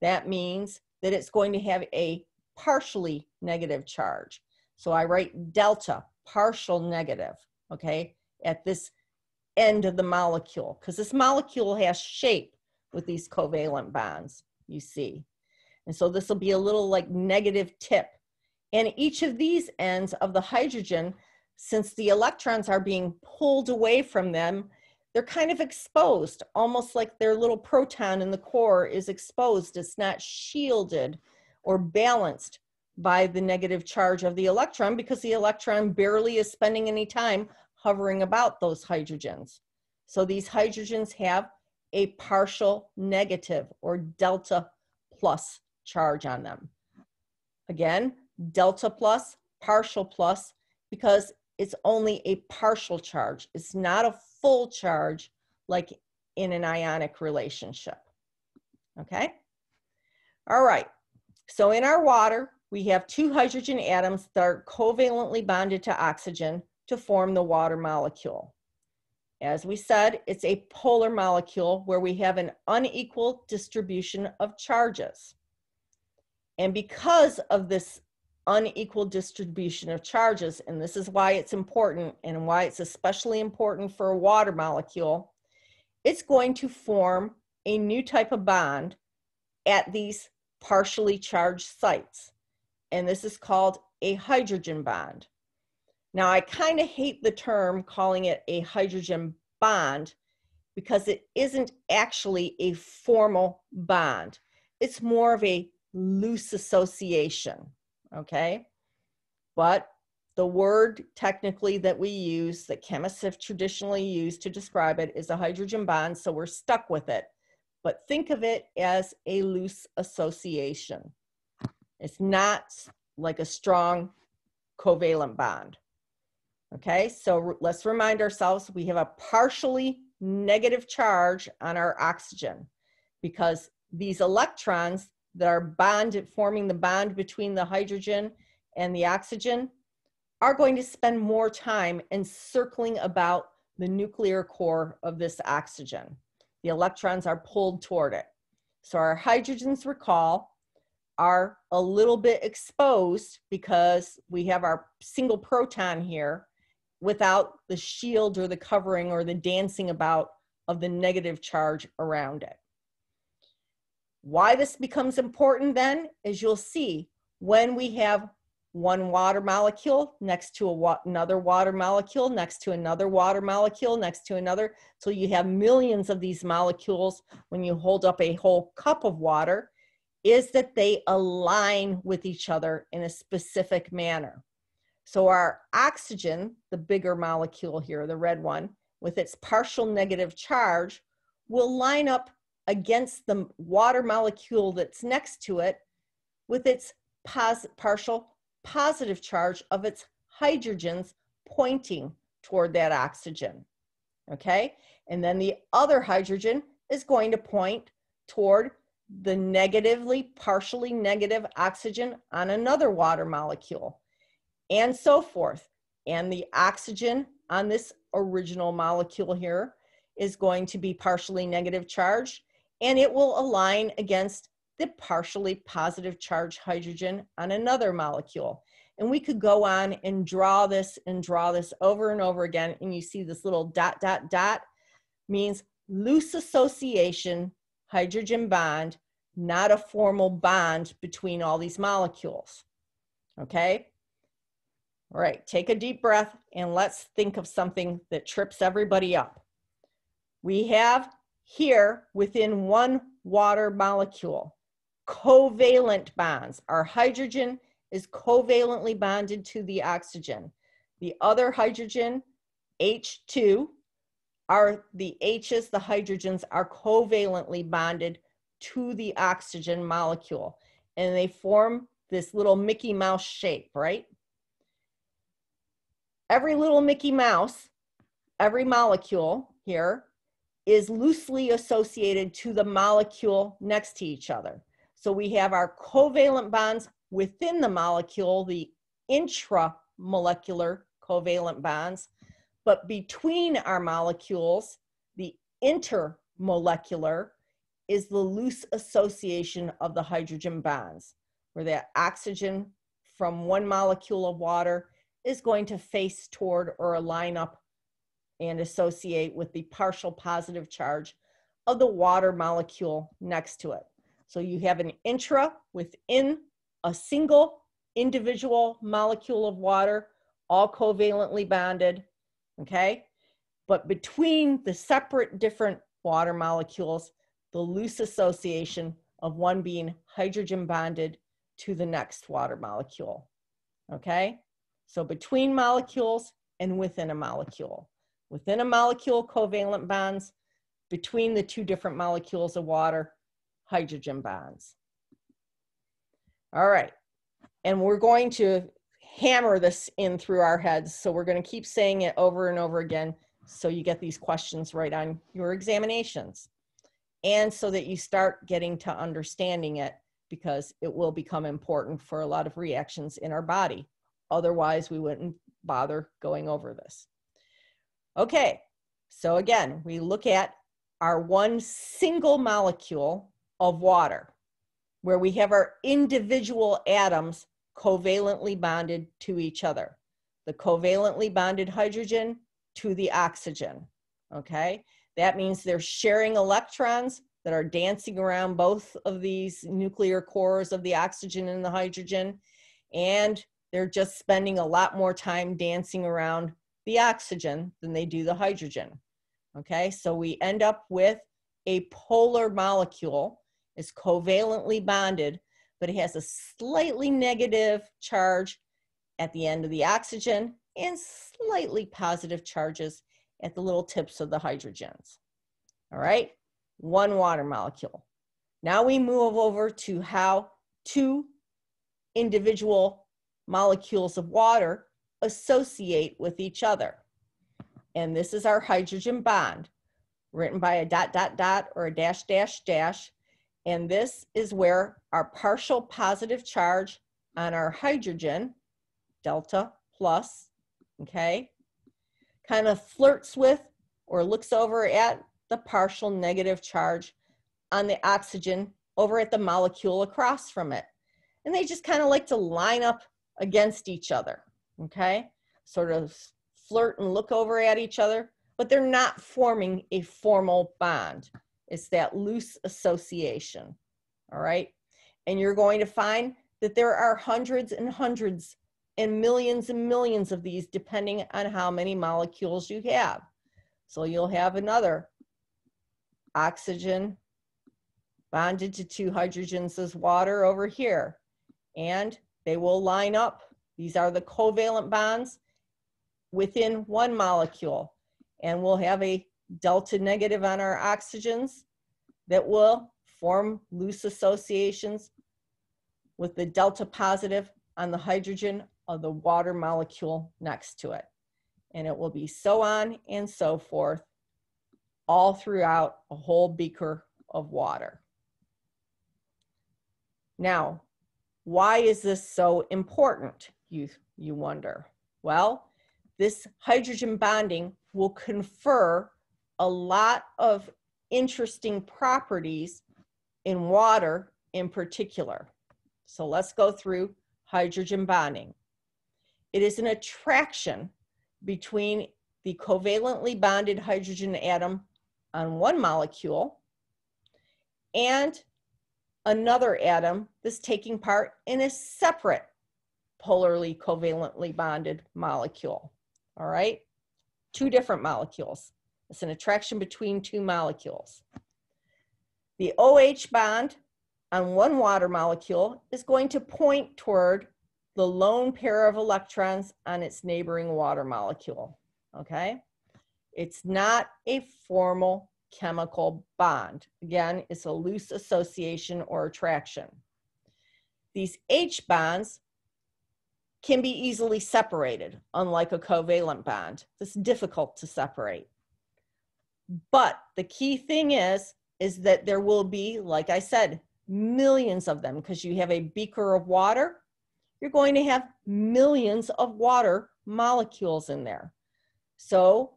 that means that it's going to have a partially negative charge. So I write delta, partial negative, okay, at this end of the molecule, because this molecule has shape with these covalent bonds, you see. And so this will be a little like negative tip. And each of these ends of the hydrogen, since the electrons are being pulled away from them, they're kind of exposed, almost like their little proton in the core is exposed. It's not shielded or balanced by the negative charge of the electron because the electron barely is spending any time hovering about those hydrogens. So these hydrogens have a partial negative or delta plus charge on them. Again, delta plus, partial plus, because it's only a partial charge. It's not a full charge like in an ionic relationship. Okay? All right. So in our water, we have two hydrogen atoms that are covalently bonded to oxygen to form the water molecule. As we said, it's a polar molecule where we have an unequal distribution of charges. And because of this unequal distribution of charges, and this is why it's important and why it's especially important for a water molecule, it's going to form a new type of bond at these partially charged sites. And this is called a hydrogen bond. Now, I kind of hate the term calling it a hydrogen bond because it isn't actually a formal bond. It's more of a loose association, okay? But the word technically that we use, that chemists have traditionally used to describe it, is a hydrogen bond, so we're stuck with it but think of it as a loose association. It's not like a strong covalent bond. Okay, so let's remind ourselves we have a partially negative charge on our oxygen because these electrons that are bonded, forming the bond between the hydrogen and the oxygen are going to spend more time encircling about the nuclear core of this oxygen the electrons are pulled toward it. So our hydrogens, recall, are a little bit exposed because we have our single proton here without the shield or the covering or the dancing about of the negative charge around it. Why this becomes important then is you'll see when we have one water molecule next to a another water molecule next to another water molecule next to another so you have millions of these molecules when you hold up a whole cup of water is that they align with each other in a specific manner so our oxygen the bigger molecule here the red one with its partial negative charge will line up against the water molecule that's next to it with its pos partial positive charge of its hydrogens pointing toward that oxygen. Okay, and then the other hydrogen is going to point toward the negatively, partially negative oxygen on another water molecule, and so forth. And the oxygen on this original molecule here is going to be partially negative charged, and it will align against the partially positive charged hydrogen on another molecule. And we could go on and draw this and draw this over and over again. And you see this little dot, dot, dot means loose association, hydrogen bond, not a formal bond between all these molecules. Okay? All right, take a deep breath and let's think of something that trips everybody up. We have here within one water molecule covalent bonds. Our hydrogen is covalently bonded to the oxygen. The other hydrogen, H2, are the H's, the hydrogens, are covalently bonded to the oxygen molecule. And they form this little Mickey Mouse shape, right? Every little Mickey Mouse, every molecule here is loosely associated to the molecule next to each other. So we have our covalent bonds within the molecule, the intramolecular covalent bonds, but between our molecules, the intermolecular is the loose association of the hydrogen bonds, where that oxygen from one molecule of water is going to face toward or align up and associate with the partial positive charge of the water molecule next to it. So you have an intra within a single individual molecule of water, all covalently bonded, okay? But between the separate different water molecules, the loose association of one being hydrogen bonded to the next water molecule, okay? So between molecules and within a molecule. Within a molecule, covalent bonds. Between the two different molecules of water, hydrogen bonds. All right. And we're going to hammer this in through our heads. So we're going to keep saying it over and over again so you get these questions right on your examinations. And so that you start getting to understanding it because it will become important for a lot of reactions in our body. Otherwise, we wouldn't bother going over this. Okay, so again, we look at our one single molecule of water where we have our individual atoms covalently bonded to each other. The covalently bonded hydrogen to the oxygen, okay? That means they're sharing electrons that are dancing around both of these nuclear cores of the oxygen and the hydrogen, and they're just spending a lot more time dancing around the oxygen than they do the hydrogen. Okay, so we end up with a polar molecule. is covalently bonded, but it has a slightly negative charge at the end of the oxygen and slightly positive charges at the little tips of the hydrogens. All right, one water molecule. Now we move over to how two individual molecules of water associate with each other. And this is our hydrogen bond, written by a dot, dot, dot, or a dash, dash, dash. And this is where our partial positive charge on our hydrogen, delta plus, okay, kind of flirts with or looks over at the partial negative charge on the oxygen over at the molecule across from it. And they just kind of like to line up against each other, okay? Sort of flirt and look over at each other, but they're not forming a formal bond. It's that loose association, all right? And you're going to find that there are hundreds and hundreds and millions and millions of these depending on how many molecules you have. So you'll have another oxygen bonded to two hydrogens as water over here. And they will line up. These are the covalent bonds within one molecule. And we'll have a delta negative on our oxygens that will form loose associations with the delta positive on the hydrogen of the water molecule next to it. And it will be so on and so forth all throughout a whole beaker of water. Now, why is this so important, you, you wonder? Well, this hydrogen bonding will confer a lot of interesting properties in water in particular. So let's go through hydrogen bonding. It is an attraction between the covalently bonded hydrogen atom on one molecule and another atom that's taking part in a separate polarly covalently bonded molecule. All right? Two different molecules. It's an attraction between two molecules. The OH bond on one water molecule is going to point toward the lone pair of electrons on its neighboring water molecule, okay? It's not a formal chemical bond. Again, it's a loose association or attraction. These H bonds can be easily separated, unlike a covalent bond. It's difficult to separate. But the key thing is, is that there will be, like I said, millions of them because you have a beaker of water, you're going to have millions of water molecules in there. So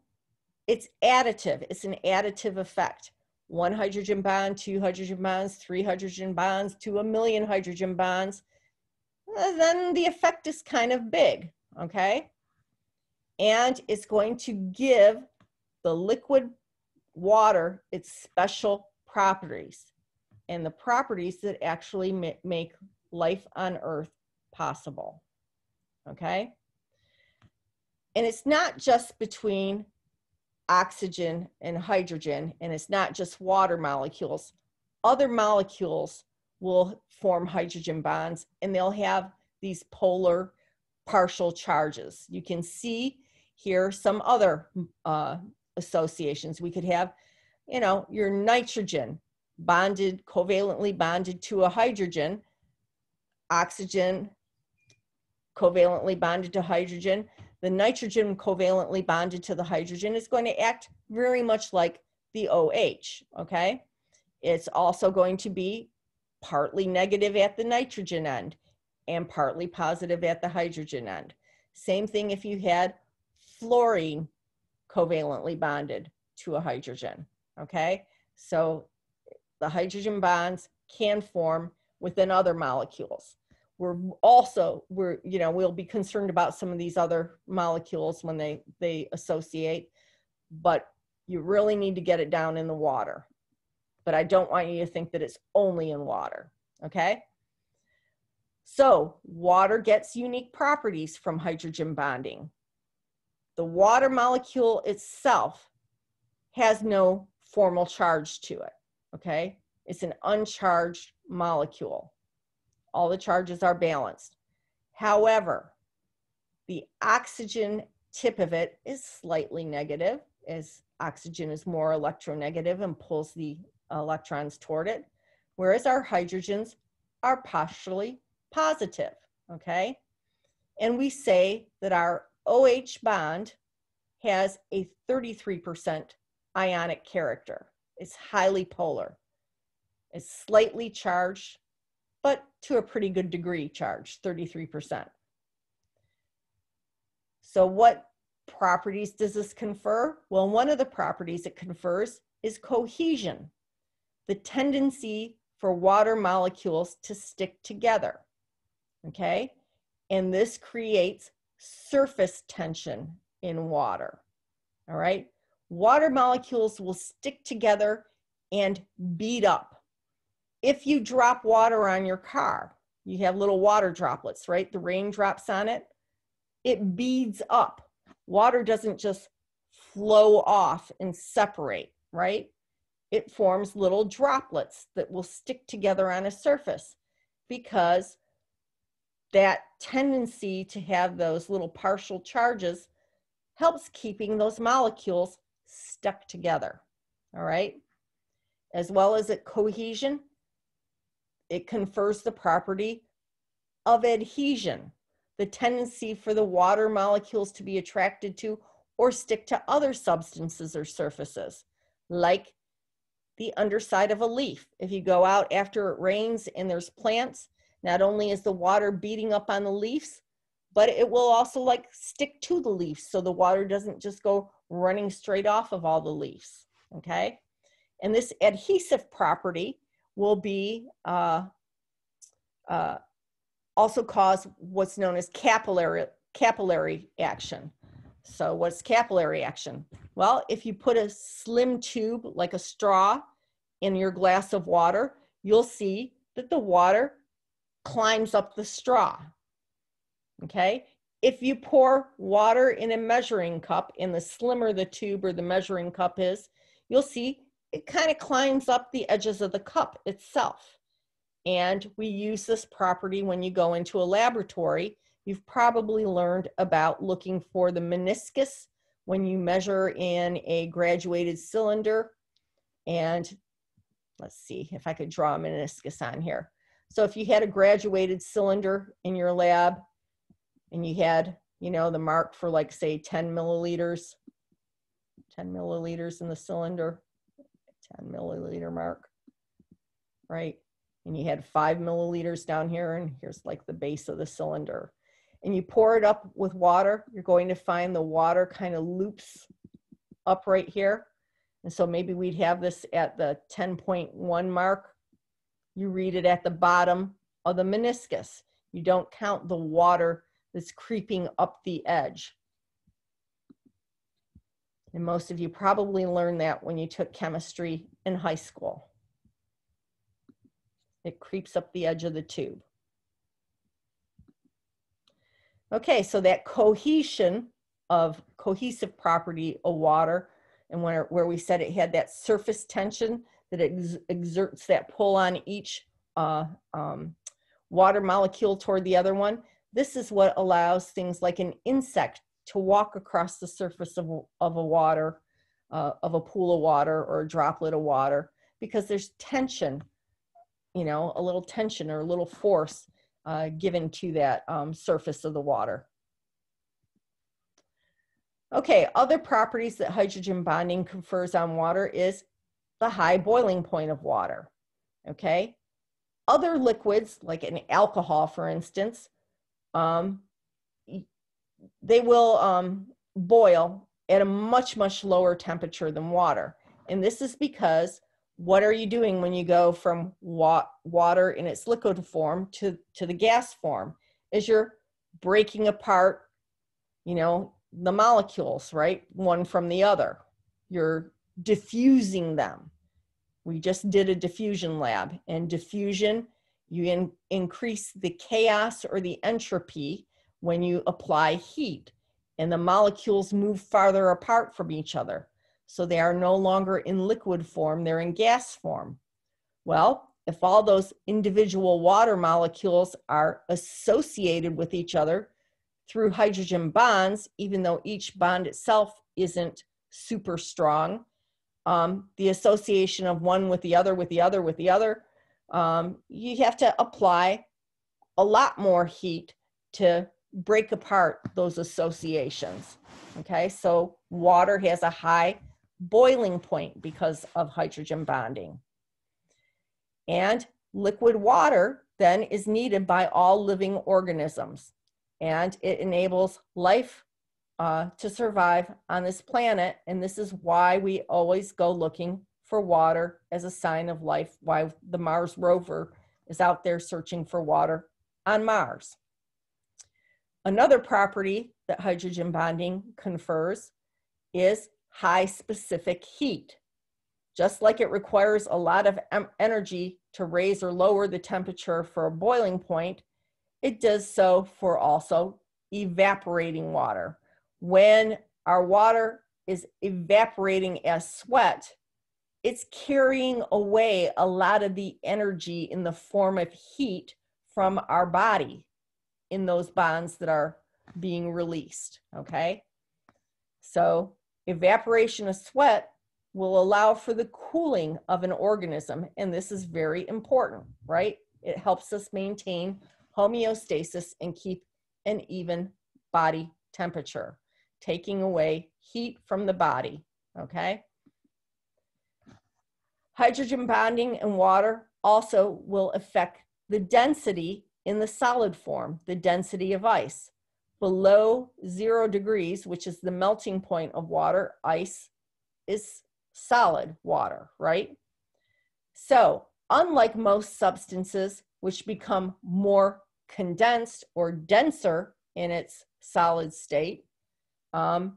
it's additive, it's an additive effect. One hydrogen bond, two hydrogen bonds, three hydrogen bonds, to a million hydrogen bonds. Then the effect is kind of big, okay? And it's going to give the liquid water its special properties and the properties that actually make life on Earth possible. Okay? And it's not just between oxygen and hydrogen, and it's not just water molecules. Other molecules will form hydrogen bonds and they'll have these polar partial charges. You can see here some other uh, associations. We could have, you know, your nitrogen bonded, covalently bonded to a hydrogen, oxygen covalently bonded to hydrogen. The nitrogen covalently bonded to the hydrogen is going to act very much like the OH, okay? It's also going to be partly negative at the nitrogen end and partly positive at the hydrogen end. Same thing if you had fluorine covalently bonded to a hydrogen, okay? So the hydrogen bonds can form within other molecules. We're also, we're, you know, we'll be concerned about some of these other molecules when they, they associate, but you really need to get it down in the water. But I don't want you to think that it's only in water, okay? So water gets unique properties from hydrogen bonding. The water molecule itself has no formal charge to it okay? It's an uncharged molecule. All the charges are balanced. However, the oxygen tip of it is slightly negative as oxygen is more electronegative and pulls the electrons toward it, whereas our hydrogens are partially positive, okay? And we say that our OH bond has a 33% ionic character. It's highly polar. It's slightly charged, but to a pretty good degree charged, 33%. So what properties does this confer? Well, one of the properties it confers is cohesion, the tendency for water molecules to stick together, okay? And this creates surface tension in water, all right? water molecules will stick together and bead up. If you drop water on your car, you have little water droplets, right? The rain drops on it, it beads up. Water doesn't just flow off and separate, right? It forms little droplets that will stick together on a surface because that tendency to have those little partial charges helps keeping those molecules stuck together, all right? As well as it cohesion, it confers the property of adhesion, the tendency for the water molecules to be attracted to or stick to other substances or surfaces, like the underside of a leaf. If you go out after it rains and there's plants, not only is the water beating up on the leaves, but it will also like stick to the leaves so the water doesn't just go running straight off of all the leaves, okay? And this adhesive property will be uh, uh, also cause what's known as capillary, capillary action. So what's capillary action? Well, if you put a slim tube like a straw in your glass of water, you'll see that the water climbs up the straw. Okay? If you pour water in a measuring cup, and the slimmer the tube or the measuring cup is, you'll see it kind of climbs up the edges of the cup itself. And we use this property when you go into a laboratory. You've probably learned about looking for the meniscus when you measure in a graduated cylinder. And let's see if I could draw a meniscus on here. So if you had a graduated cylinder in your lab and you had, you know, the mark for like say 10 milliliters, 10 milliliters in the cylinder, 10 milliliter mark, right? And you had five milliliters down here, and here's like the base of the cylinder. And you pour it up with water, you're going to find the water kind of loops up right here. And so maybe we'd have this at the 10.1 mark. You read it at the bottom of the meniscus. You don't count the water that's creeping up the edge. And most of you probably learned that when you took chemistry in high school. It creeps up the edge of the tube. Okay, so that cohesion of cohesive property of water and where, where we said it had that surface tension that ex exerts that pull on each uh, um, water molecule toward the other one. This is what allows things like an insect to walk across the surface of, of a water, uh, of a pool of water or a droplet of water, because there's tension, you know, a little tension or a little force uh, given to that um, surface of the water. Okay, other properties that hydrogen bonding confers on water is the high boiling point of water, okay? Other liquids, like an alcohol, for instance, um, they will um, boil at a much, much lower temperature than water. And this is because what are you doing when you go from wa water in its liquid form to, to the gas form? Is you're breaking apart, you know, the molecules, right? One from the other. You're diffusing them. We just did a diffusion lab, and diffusion, you in, increase the chaos or the entropy when you apply heat and the molecules move farther apart from each other. So they are no longer in liquid form, they're in gas form. Well, if all those individual water molecules are associated with each other through hydrogen bonds, even though each bond itself isn't super strong, um, the association of one with the other, with the other, with the other, um, you have to apply a lot more heat to break apart those associations. Okay, so water has a high boiling point because of hydrogen bonding. And liquid water then is needed by all living organisms and it enables life uh, to survive on this planet. And this is why we always go looking for water as a sign of life, why the Mars rover is out there searching for water on Mars. Another property that hydrogen bonding confers is high specific heat. Just like it requires a lot of energy to raise or lower the temperature for a boiling point, it does so for also evaporating water. When our water is evaporating as sweat, it's carrying away a lot of the energy in the form of heat from our body in those bonds that are being released, okay? So evaporation of sweat will allow for the cooling of an organism, and this is very important, right? It helps us maintain homeostasis and keep an even body temperature, taking away heat from the body, okay? Hydrogen bonding in water also will affect the density in the solid form, the density of ice. Below zero degrees, which is the melting point of water, ice is solid water, right? So, unlike most substances, which become more condensed or denser in its solid state, um,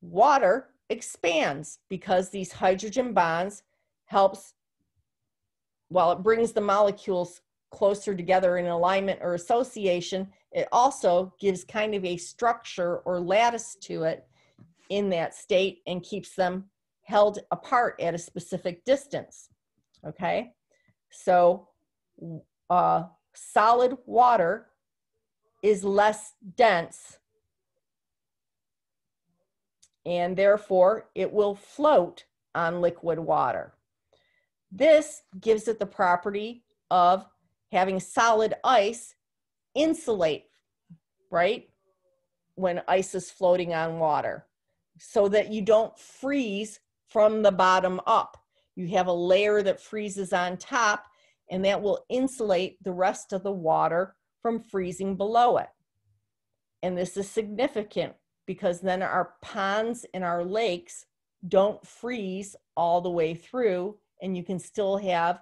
water expands because these hydrogen bonds helps while it brings the molecules closer together in alignment or association it also gives kind of a structure or lattice to it in that state and keeps them held apart at a specific distance okay? So uh, solid water is less dense and therefore it will float on liquid water this gives it the property of having solid ice insulate, right? When ice is floating on water, so that you don't freeze from the bottom up. You have a layer that freezes on top, and that will insulate the rest of the water from freezing below it. And this is significant because then our ponds and our lakes don't freeze all the way through and you can still have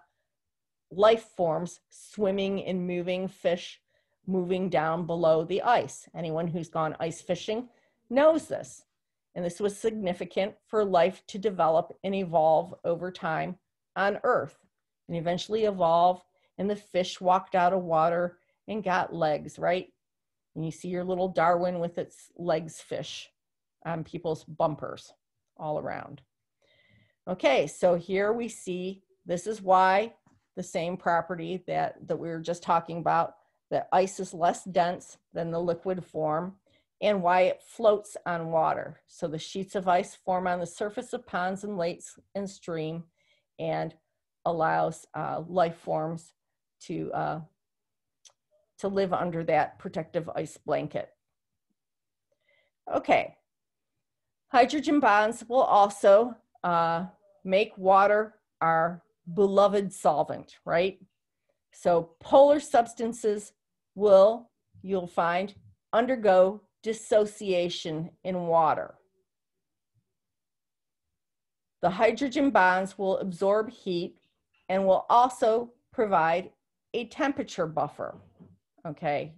life forms swimming and moving fish moving down below the ice. Anyone who's gone ice fishing knows this. And this was significant for life to develop and evolve over time on Earth and eventually evolve. And the fish walked out of water and got legs, right? And you see your little Darwin with its legs fish on people's bumpers all around. Okay, so here we see this is why the same property that, that we were just talking about, that ice is less dense than the liquid form and why it floats on water. So the sheets of ice form on the surface of ponds and lakes and stream and allows uh, life forms to, uh, to live under that protective ice blanket. Okay, hydrogen bonds will also uh, make water our beloved solvent, right? So polar substances will, you'll find, undergo dissociation in water. The hydrogen bonds will absorb heat and will also provide a temperature buffer, okay,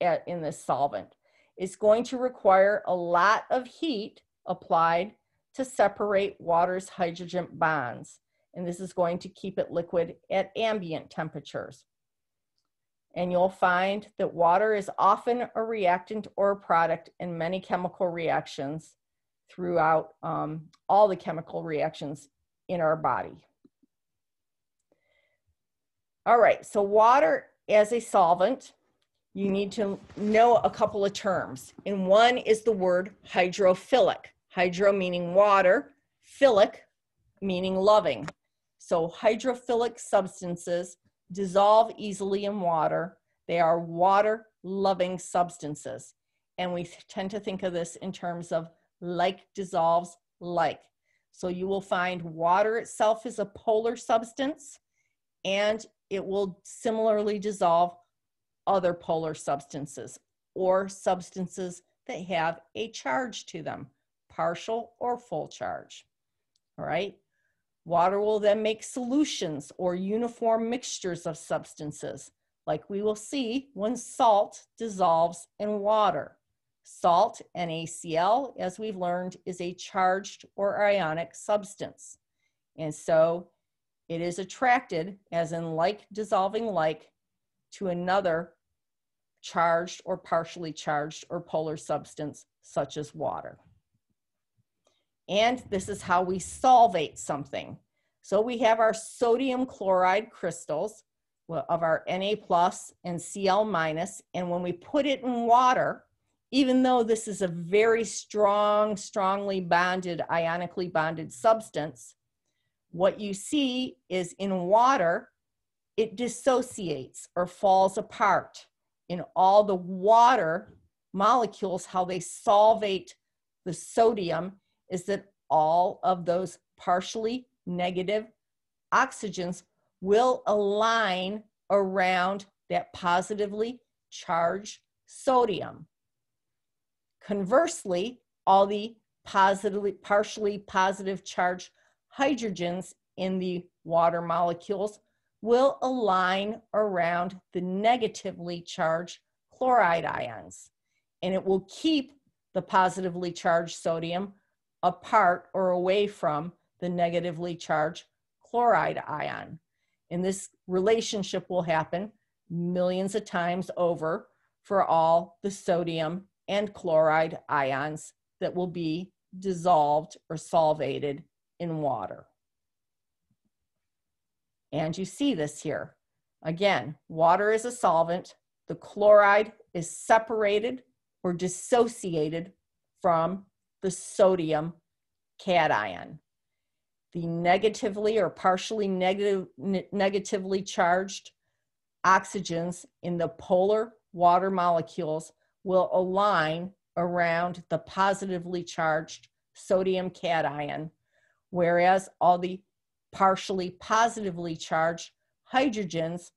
at, in this solvent. It's going to require a lot of heat applied to separate water's hydrogen bonds. And this is going to keep it liquid at ambient temperatures. And you'll find that water is often a reactant or a product in many chemical reactions throughout um, all the chemical reactions in our body. All right, so water as a solvent, you need to know a couple of terms. And one is the word hydrophilic hydro meaning water, philic meaning loving. So hydrophilic substances dissolve easily in water. They are water loving substances. And we tend to think of this in terms of like dissolves like. So you will find water itself is a polar substance and it will similarly dissolve other polar substances or substances that have a charge to them partial or full charge. All right. Water will then make solutions or uniform mixtures of substances, like we will see when salt dissolves in water. Salt, NaCl, as we've learned, is a charged or ionic substance. And so it is attracted, as in like dissolving like, to another charged or partially charged or polar substance, such as water. And this is how we solvate something. So we have our sodium chloride crystals of our Na plus and Cl minus, and when we put it in water, even though this is a very strong, strongly bonded, ionically bonded substance, what you see is in water, it dissociates or falls apart in all the water molecules, how they solvate the sodium is that all of those partially negative oxygens will align around that positively charged sodium. Conversely, all the positively, partially positive charged hydrogens in the water molecules will align around the negatively charged chloride ions. And it will keep the positively charged sodium apart or away from the negatively charged chloride ion. And this relationship will happen millions of times over for all the sodium and chloride ions that will be dissolved or solvated in water. And you see this here. Again, water is a solvent. The chloride is separated or dissociated from the sodium cation. The negatively or partially negative, negatively charged oxygens in the polar water molecules will align around the positively charged sodium cation, whereas all the partially positively charged hydrogens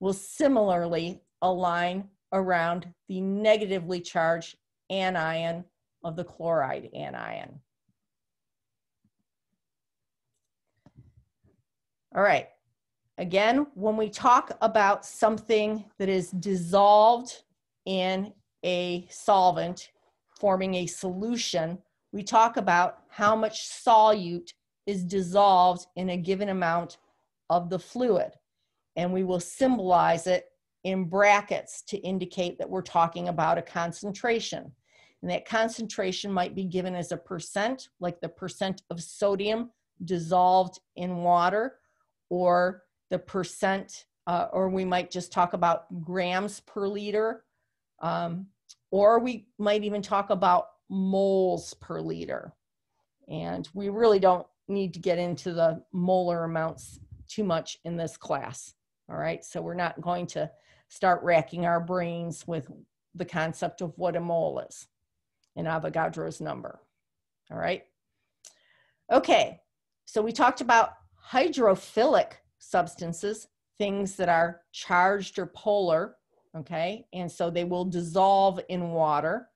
will similarly align around the negatively charged anion of the chloride anion. All right. Again, when we talk about something that is dissolved in a solvent, forming a solution, we talk about how much solute is dissolved in a given amount of the fluid. And we will symbolize it in brackets to indicate that we're talking about a concentration. And that concentration might be given as a percent, like the percent of sodium dissolved in water, or the percent, uh, or we might just talk about grams per liter, um, or we might even talk about moles per liter. And we really don't need to get into the molar amounts too much in this class. All right, so we're not going to start racking our brains with the concept of what a mole is in Avogadro's number. All right. Okay, so we talked about hydrophilic substances, things that are charged or polar, okay, and so they will dissolve in water.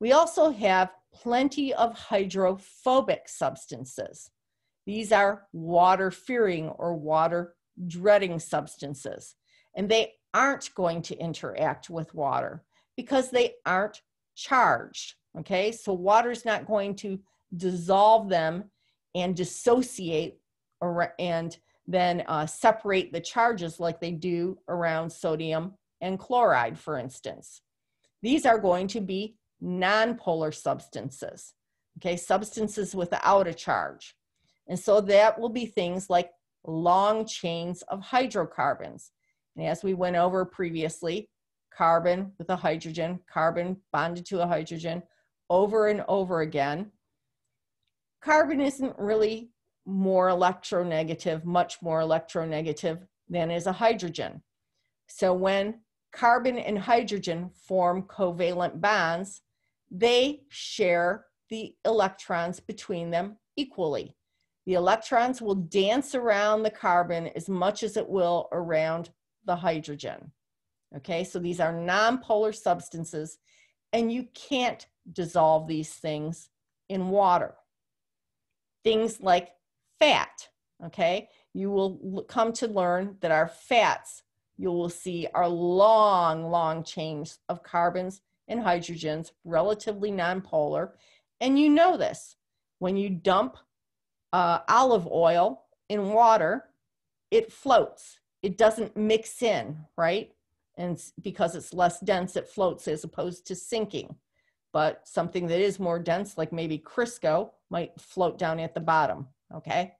We also have plenty of hydrophobic substances. These are water fearing or water dreading substances, and they aren't going to interact with water because they aren't charged. Okay, so water is not going to dissolve them and dissociate or, and then uh, separate the charges like they do around sodium and chloride, for instance. These are going to be nonpolar substances, okay, substances without a charge. And so that will be things like long chains of hydrocarbons. And as we went over previously, carbon with a hydrogen, carbon bonded to a hydrogen over and over again. Carbon isn't really more electronegative, much more electronegative than is a hydrogen. So when carbon and hydrogen form covalent bonds, they share the electrons between them equally. The electrons will dance around the carbon as much as it will around the hydrogen. Okay, so these are nonpolar substances, and you can't dissolve these things in water. Things like fat, okay? You will come to learn that our fats, you will see, are long, long chains of carbons and hydrogens, relatively nonpolar. And you know this when you dump uh, olive oil in water, it floats. It doesn't mix in, right? And because it's less dense, it floats as opposed to sinking. But something that is more dense, like maybe Crisco, might float down at the bottom, okay?